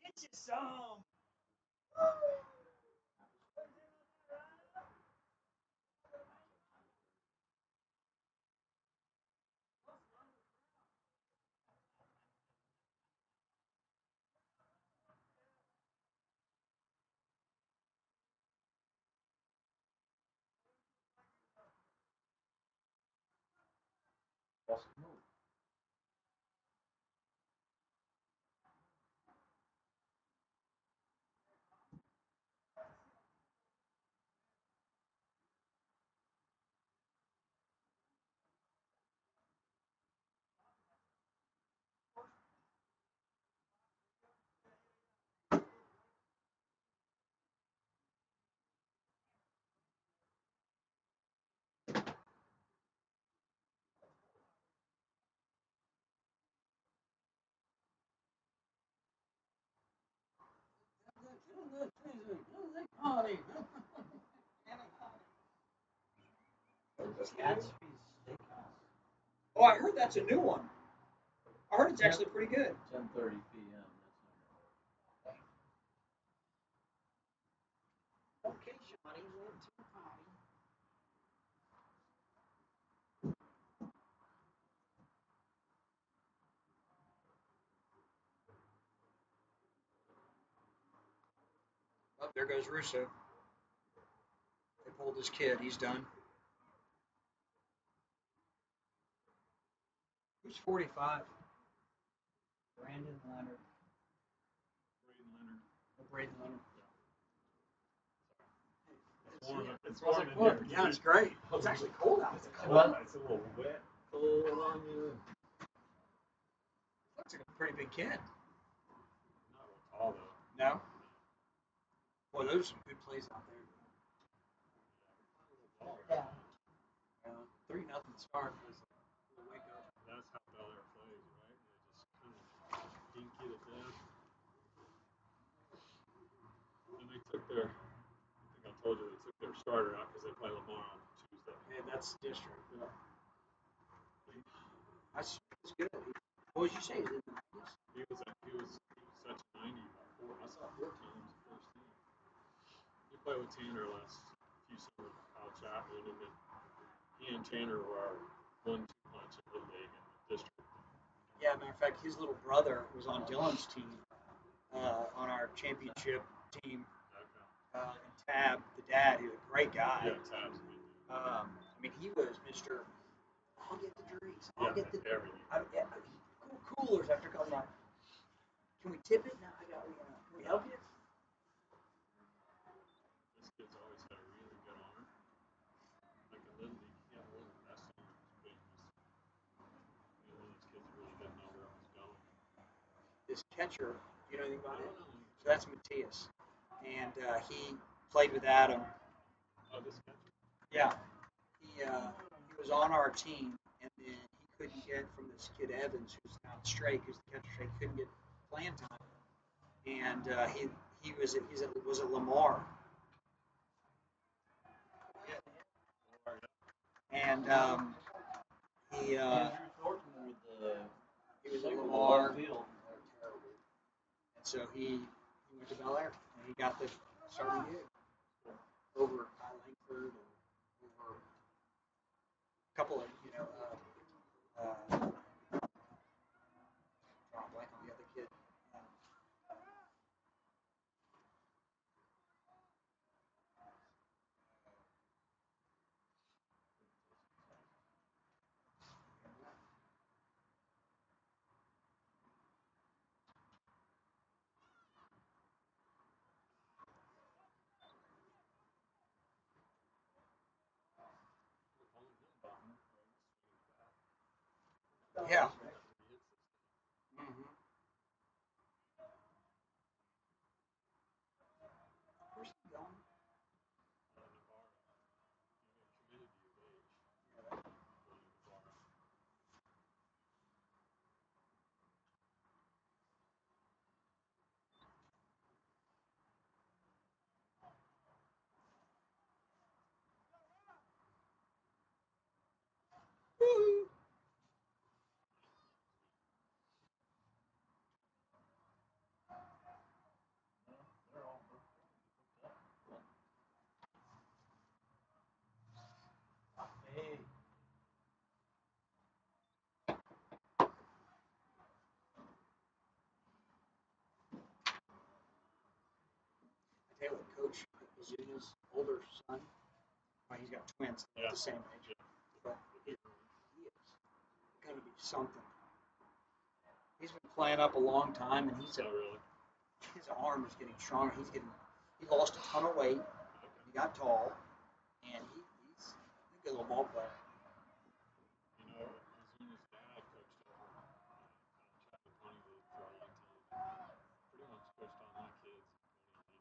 Get you some. Bust a. Gatsby's Steakhouse. Oh, I heard that's a new one. I heard it's actually pretty good. Ten thirty PM. That's Okay, Shawty, went to the potty. Oh, there goes Russo. They pulled his kid. He's done. Who's 45? Brandon Leonard. Braden Leonard. Oh, or Braden Leonard. It's warm. It's warm in here. Yeah, it's great. It's actually cold out It's there. cold. It's a little wet. Cold on you. Looks like a pretty big kid. Not real tall though. No? Boy, those are some good plays out there. Ball. Yeah. Uh, three nothing start was a wake up. That's how Bellaire plays, right? They just kind of dink you to death. And they took their, I think I told you, they took their starter out because they play Lamar on Tuesday. Yeah, that's district. Yeah. That's, that's good. What did you say? Is it the 90s? He was at, he was he was such a ninety about four. I saw four times the first team. He played with Tanner last few summers, Kyle Chapman, and then he and Tanner were our one-two punch in the league in the district. Yeah, matter of fact, his little brother was on Dylan's team, uh, on our championship team. Okay. Uh, and Tab, the dad, he was a great guy. Yeah, Tabs. a good dude. Um, I mean, he was Mr. I'll get the drinks. I'll Yeah, get the everything. I, cool coolers after coming out. Can we tip it? No, I got. Can we help you? This kid's always had a really good arm. Like a little league, he had a little best arm. But he was, you know, one of those kids that really didn't know where it was going. This catcher, do you know anything about it? So that's Matthias, and uh, he played with Adam. Oh, this catcher. Yeah, he uh, he was on our team, and then he couldn't get from this kid Evans, who's now straight, who's the catcher straight, couldn't get playing time, and uh, he he was at, he's at, was at Lamar, and um, he uh, Andrew Thornton with the. he was at the Lamar, field. And so he he went to Bellaire, and he got the starting gig over Kyle Langford and over a couple of you know. Uh, uh, Yeah. mhm. Where's! They're all hooked up. Hey. I tell you what, Azuna's older son, well, he's got twins Yeah. the same age, but he, he is going to be something. He's been playing up a long time, and he's a, oh, really, his arm is getting stronger. He's getting he lost a ton of weight. He got tall, and he, he's a good little ball player. you know, Azuna's dad coached at uh, Chapel County League for a long time. Pretty much coached all my kids in County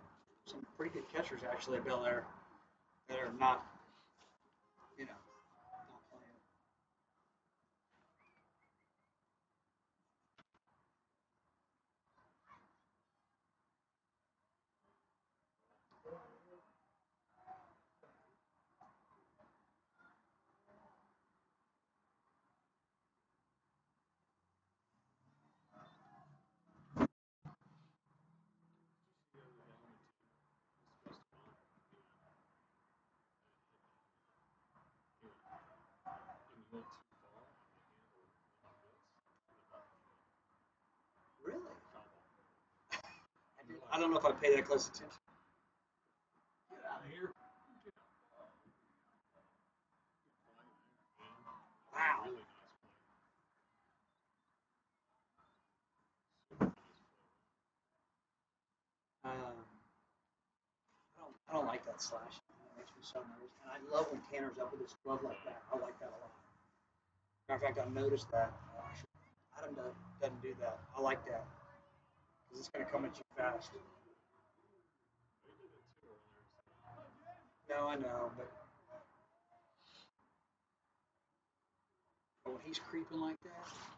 some pretty good catchers actually at Bellaire that are not, you know, not playing. went too far on the handle like this, the button Really? fell off. I, don't know if I pay that close attention. Get out of here. Get out. Good play there, man. Wow. Really nice play. Super nice play. Um, I don't, I don't like that slash. It makes me so nervous. And I love when Tanner's up with his glove like that. I like that a lot. Matter of fact, I've noticed that. Uh, I Adam does, doesn't do that. I like that because it's going to come at you fast. No, I know, but but when he's creeping like that,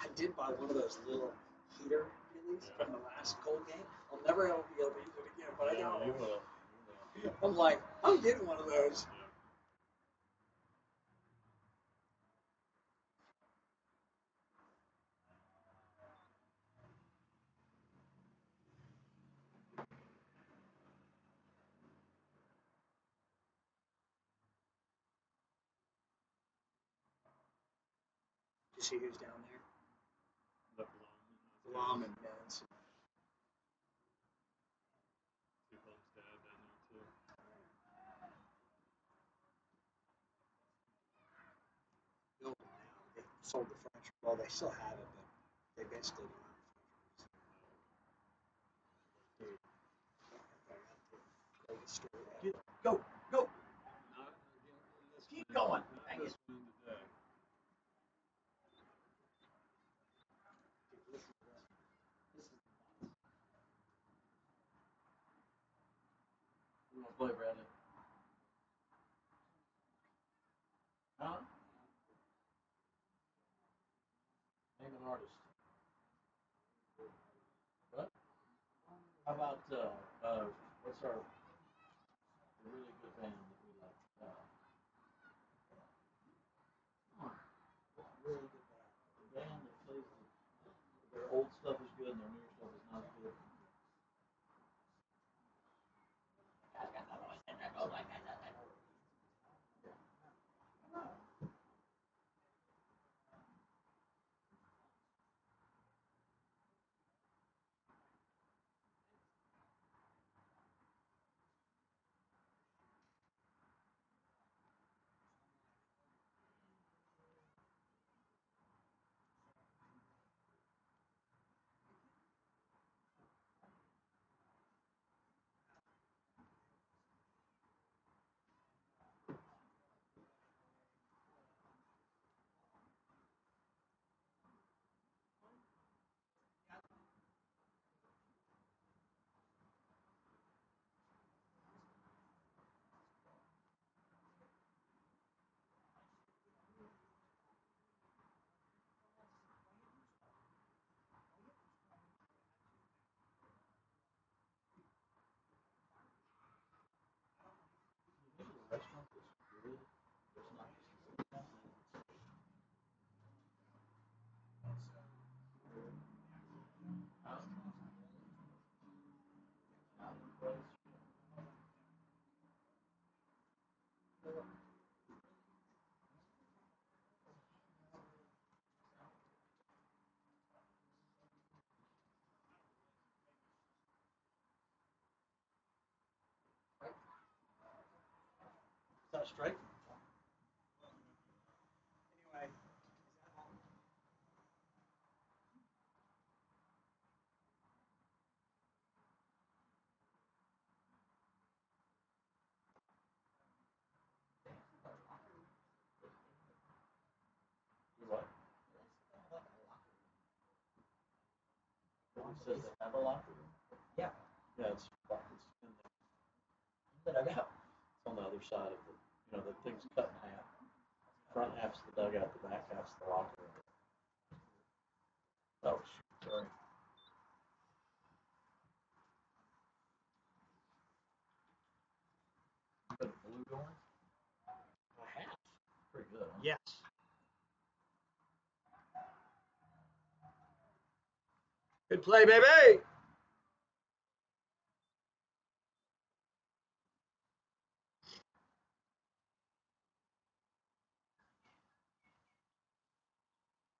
I did buy one of those little heater dealies from the last cold game. I'll never ever be able to use it again, but I Yeah, got one. will. You will. I'm like, I'm getting one of those. You see who's down there? Blom and Benz. Two dad down there too. building. They sold the furniture. Well, they still have it, but they basically don't have the furniture. Story go, go. Not again in this Keep going. Dang this win today. Dude, listen to this. This is nuts. You want to play, Bradley? Huh? Name an artist. What? How about, uh, uh, what's our, Is that straight? Anyway, is that all? What? It says they have a locker room? Yeah. Yeah, it's, it's in the, The dugout. it's on the other side of the, you know, the thing's cut in half. Front half's the dugout, the back half's the locker room. Oh, shoot, sorry. Put a blue door? A half. Pretty good, huh? Yes. Good play, baby.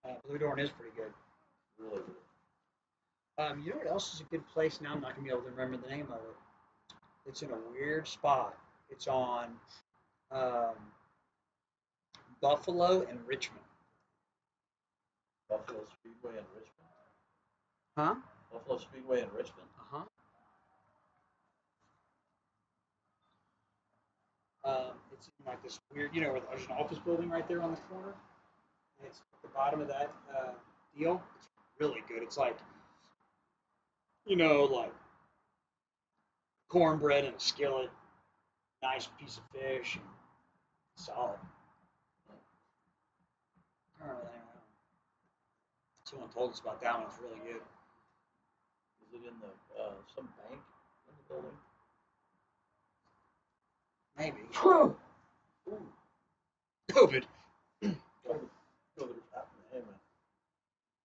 Uh, Bludorn is pretty good. Really good. Um, you know what else is a good place? Now I'm not gonna be able to remember the name of it. It's in a weird spot. It's on um, Buffalo and Richmond. Buffalo Speedway and Richmond? Huh? Buffalo Speedway and Richmond? Uh huh. Um, it's in like this weird, you know, there's an office building right there on the corner. It's the bottom of that uh, deal. It's really good. It's like, you know, like cornbread in a skillet, nice piece of fish, and solid. I don't know. Someone told us about that one. It's really good. Is it in the, uh, some bank in the building? Maybe. Ooh. COVID. Go to, go to, hey man.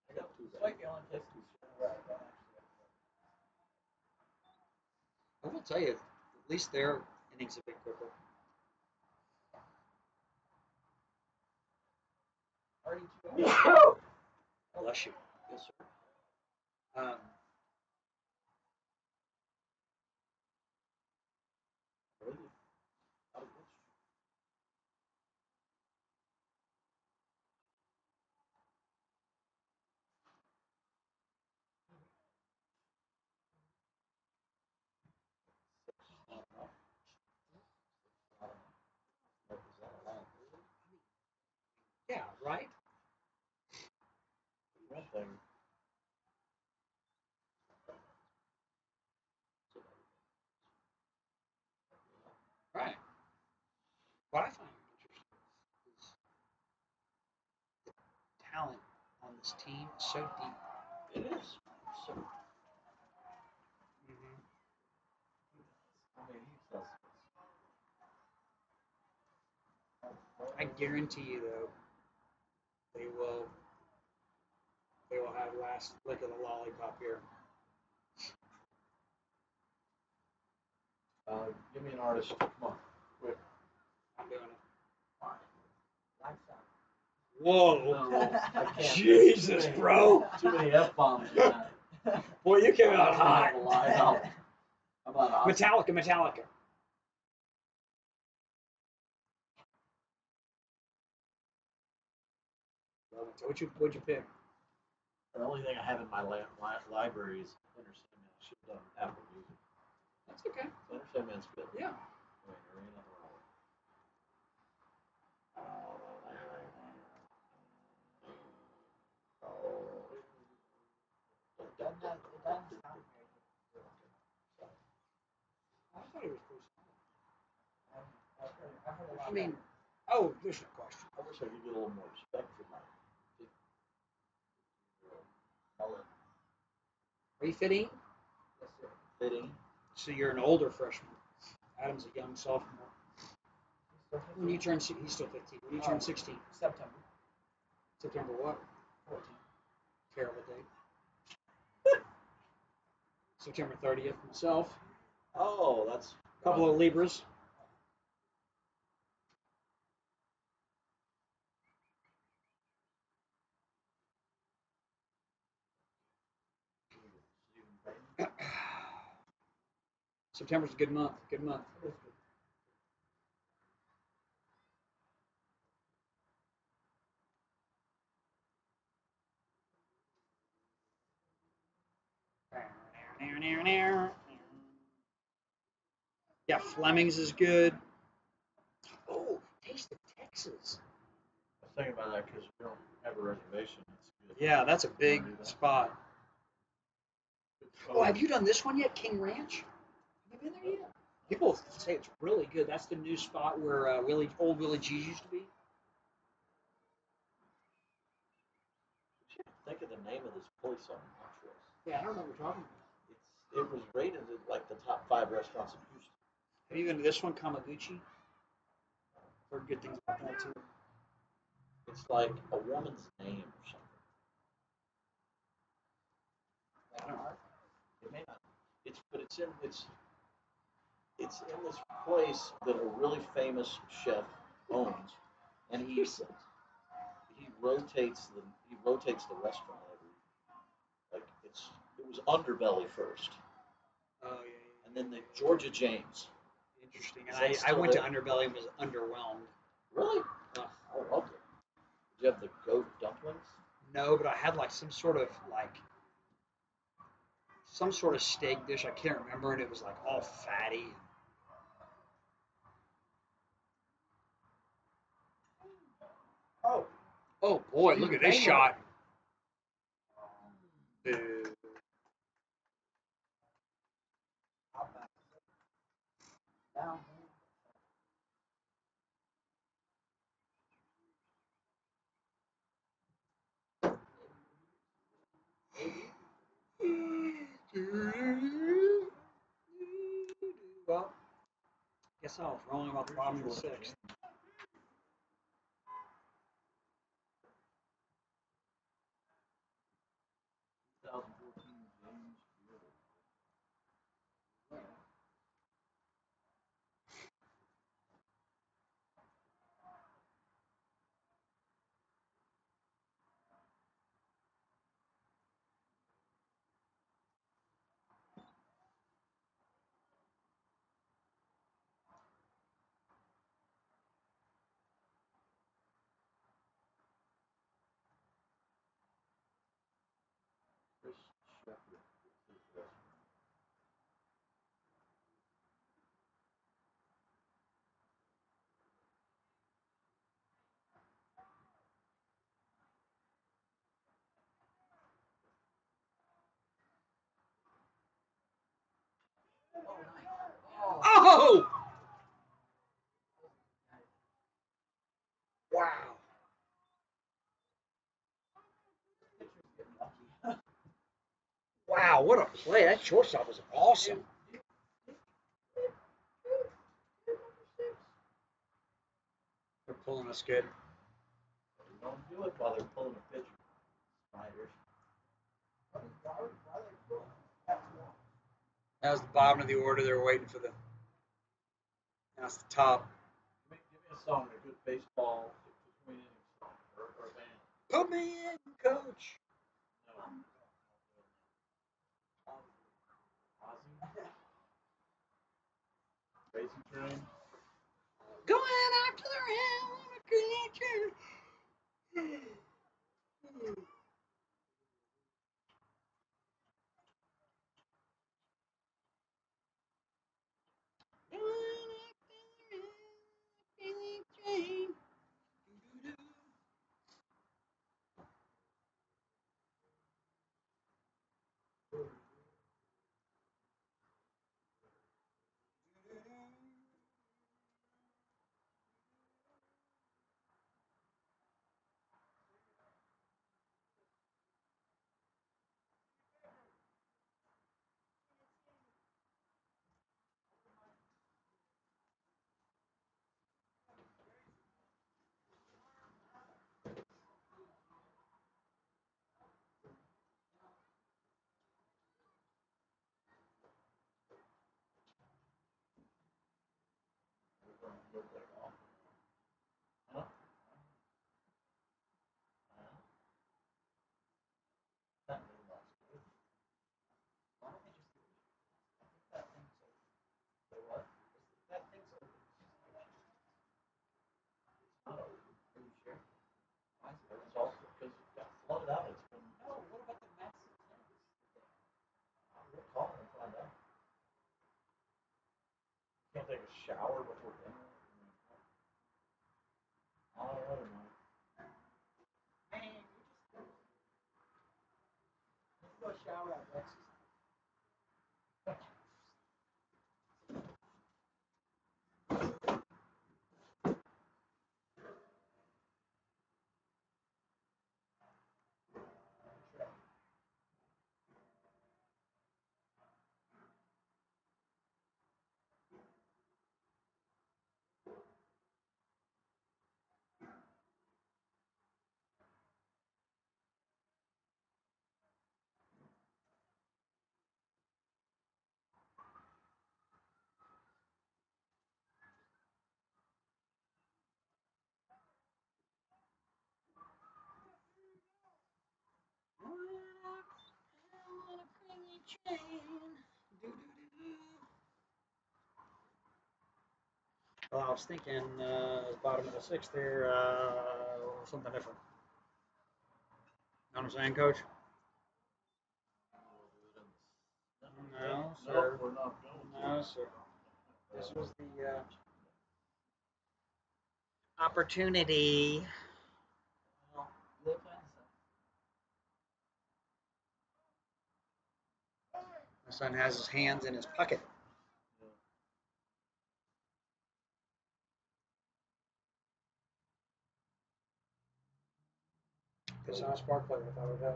I got two It's bags. like the only place we should have right, don't actually. I will tell you, at least their innings a bit quicker. Already two hours. Bless you. Yes, sir. Um, Really? Out of which? Not enough? Not enough. What is that, a long period? yeah, right? One thing. Right. What I find interesting is the talent on this team so deep. It is. So, I mean. I guarantee you, though, they will. They will have last lick of the lollipop here. Uh, give me an artist. Come on, quick. I'm doing it. Lights out. Whoa! No, I can't. Jesus, bro! Too many F bombs in. Boy, you came out I'm hot. not lying. How about Ozzy? Metallica, Metallica. So what you what'd you pick? The only thing I have in my la- li- library is Enter Sandman. I should have done Apple Music. That's okay. Enter Sandman's good. Yeah. Wait, there ain't nothing wrong with it. It doesn't, have- it doesn't sound very good. I thought it was pretty I've, I've I've heard a lot I mean, oh, there's no question. I wish I could get a little more respect for my Are you fitting? Yes, sir. fitting. So you're an older freshman. Adam's a young sophomore. When you turn, he's still 15. When you Oh. turn 16, September September what? 14th. Terrible date. September 30th. himself. Oh, that's A couple of Libras. September's a good month. Good month. Yeah, Fleming's is good. Oh, Taste of Texas. I was thinking about that because we don't have a reservation. That's good. Yeah, that's a big that? spot. Oh, have you done this one yet, King Ranch? Have you been there yet? People say it's really good. That's the new spot where uh, Willie, old Willie G's used to be. Think of the name of this place on Montrose. Yeah, I don't know what you're talking about. It was rated as like the top five restaurants in Houston. Have you been to this one, Kamaguchi? Heard good things about that too. It's like a woman's name or something. I don't know. It may not. It's but it's in it's it's in this place that a really famous chef owns, and he he rotates the he rotates the restaurant every like it's it was Underbelly first, Oh yeah, and then the Georgia James. Interesting. Is And I, I went to? Underbelly and was underwhelmed. Really? Ugh. I loved it. Did you have the goat dumplings? No, but I had like some sort of like some sort of steak dish. I can't remember, and it was like all fatty. Oh, Oh boy, look at this shot. Mm. Boo. Down. Well, guess I was wrong about the bottom of the sixth. Chris Shepherd. is his restaurant. Oh! Wow. Wow, what a play. That shortstop was awesome. They're pulling us good. Don't do it while they're pulling a pitcher. Spiders. That was the bottom of the order. They're waiting for the. That's the top. give me, a song, a good baseball between innings song, or, or band. Put me in, coach. No. Crazy Train. Going after the realm of a creature. name Huh? That don't think thing's open. What? That thing's open. It's not open. Are you sure? Why is it? It's also because flooded out. No, what about the massive? We'll call and find out. Can't take a shower before dinner. I don't know, man. Man, you just go. Let's go shower at Lexus. Chain. Do-do-do-do. Well, I was thinking uh, bottom of the sixth here, uh, something different. You Know what I'm saying, Coach? No, sir. Nope, we're not going. No, sir. This was the uh, opportunity. Well, they're playing some. My son has his hands in his pocket. A spark plug, I thought it was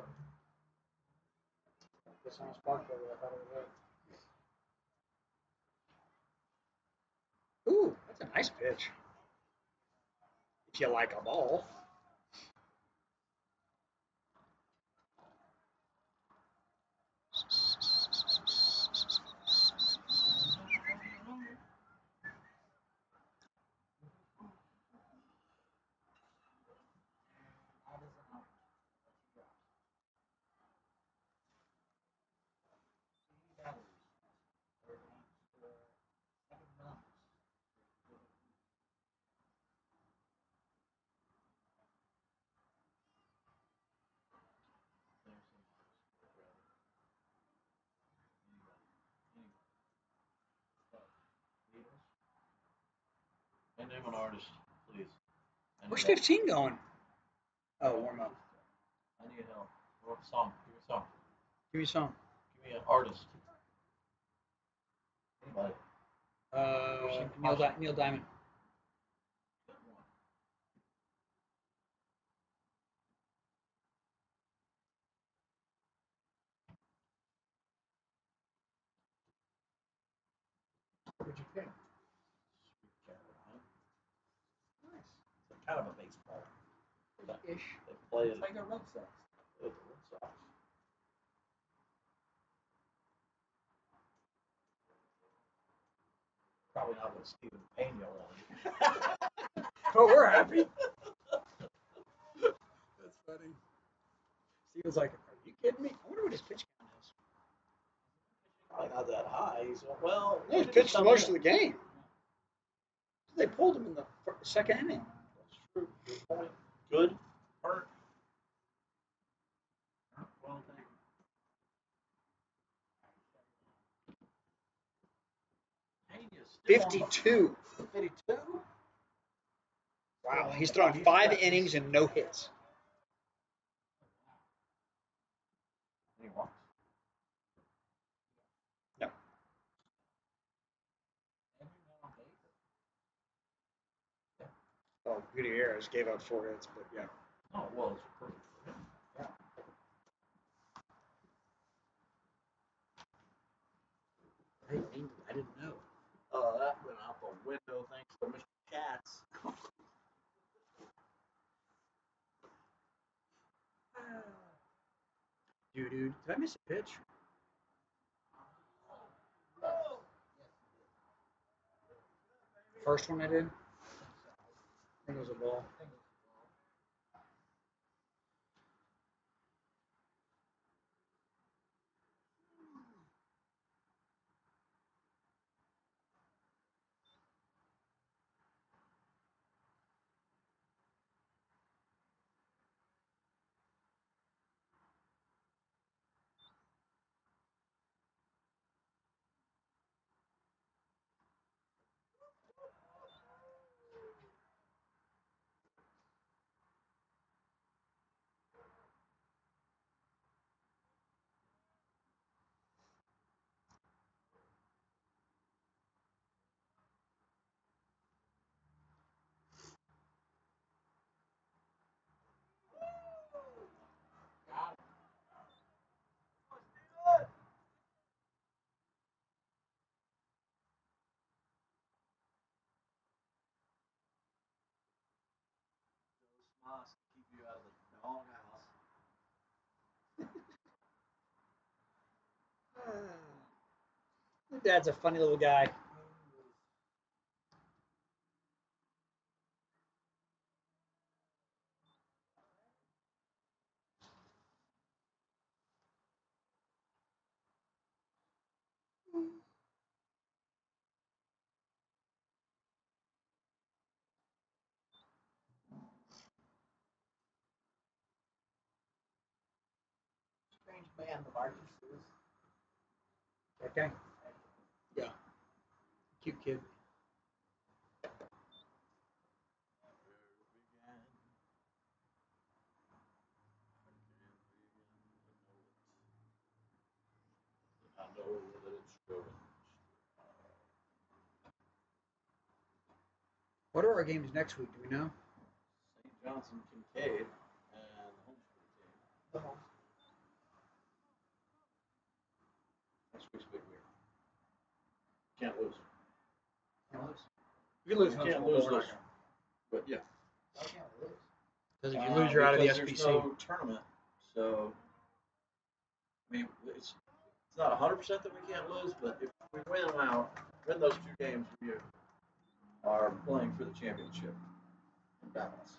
This on a spark plug, I thought it was Ooh, that's a nice pitch. If you like a ball. That is an out. Two drops. Three batters. Third innings, uh, seven runs. And name an artist, please. I Where's 15 going? Oh, warm up. I need help. Or a song. Give me a song. Give me some. Give me an artist. Anybody. Uh, Neil, Di- Neil Diamond. Good one. What'd you pick? Sweet Caroline. Nice. It's kind of a baseball. Ish. They play It's like a Red Sox. with the Red Sox. Probably not with Stephen Pena on. Oh, we're happy. That's funny. Steven's like, are you kidding me? I wonder what his pitch count is. Probably not that high. He's like, well. Yeah, he's when did pitched most of the game. They pulled him in the second inning. That's. Good point. Good. Hurt. Well taken. Pena still on 52. 52. Wow, he's thrown five innings and no hits. Any walks? Every now and then. Oh, Gutierrez gave up four hits, but yeah. Oh, well, it's perfect for him. I didn't, I didn't know. Uh, that went out the window thanks to Mr. Katz. Dude, dude, did I miss a pitch? First one I did? Think it was Your dad's a funny little guy. strange man the barkeep is. Okay. Yeah. Cute kid. I know that it's growing. What are our games next week? Do we know? St. Johnson Kinkaid and the homeschool team. The home. Next week's big week. Can't lose. We can lose. You can't lose but we're not those. But yeah. Why can't lose? Because if you Uh, lose, you're out of the because SPC. No tournament, so I mean, it's it's not hundred percent that we can't lose, but if we win them out, win those two games, we are playing for the championship in balance.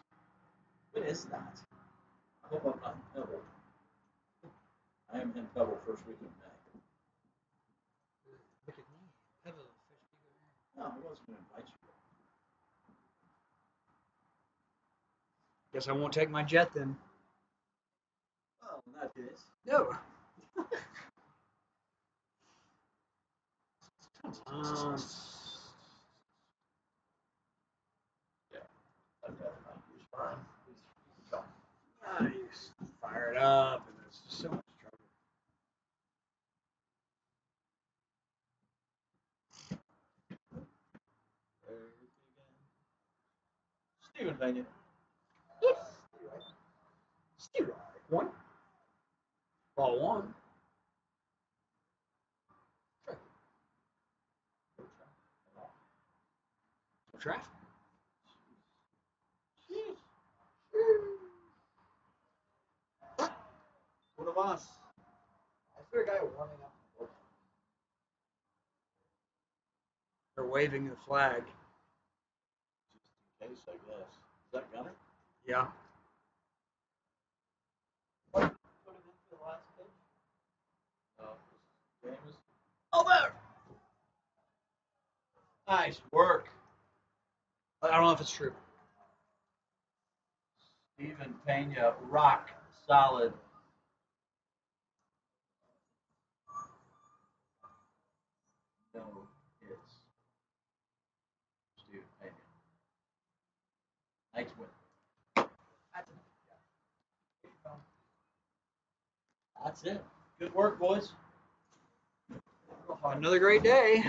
It is not. I hope I'm not in Pebble. I am in Pebble first week of May. Look at me. Hello, fish No, I wasn't going to invite you. Guess I won't take my jet then. Well, that case, No. Um, I'd rather not use mine. nice. Fire it up, and it's just so much trouble. Stephen Pena. Steve, one. Ball one. No traffic. One of us. I see a guy warming up. They're waving the flag. Case, I guess. Is that Gunner? Yeah. Put him in for the last pitch? No, James. Oh, there. Nice work. I don't know if it's true. Stephen Pena, rock solid. No hits. Stephen Pena. Nice win. That's enough. Yeah. That's it. Good work, boys. Oh, another great day.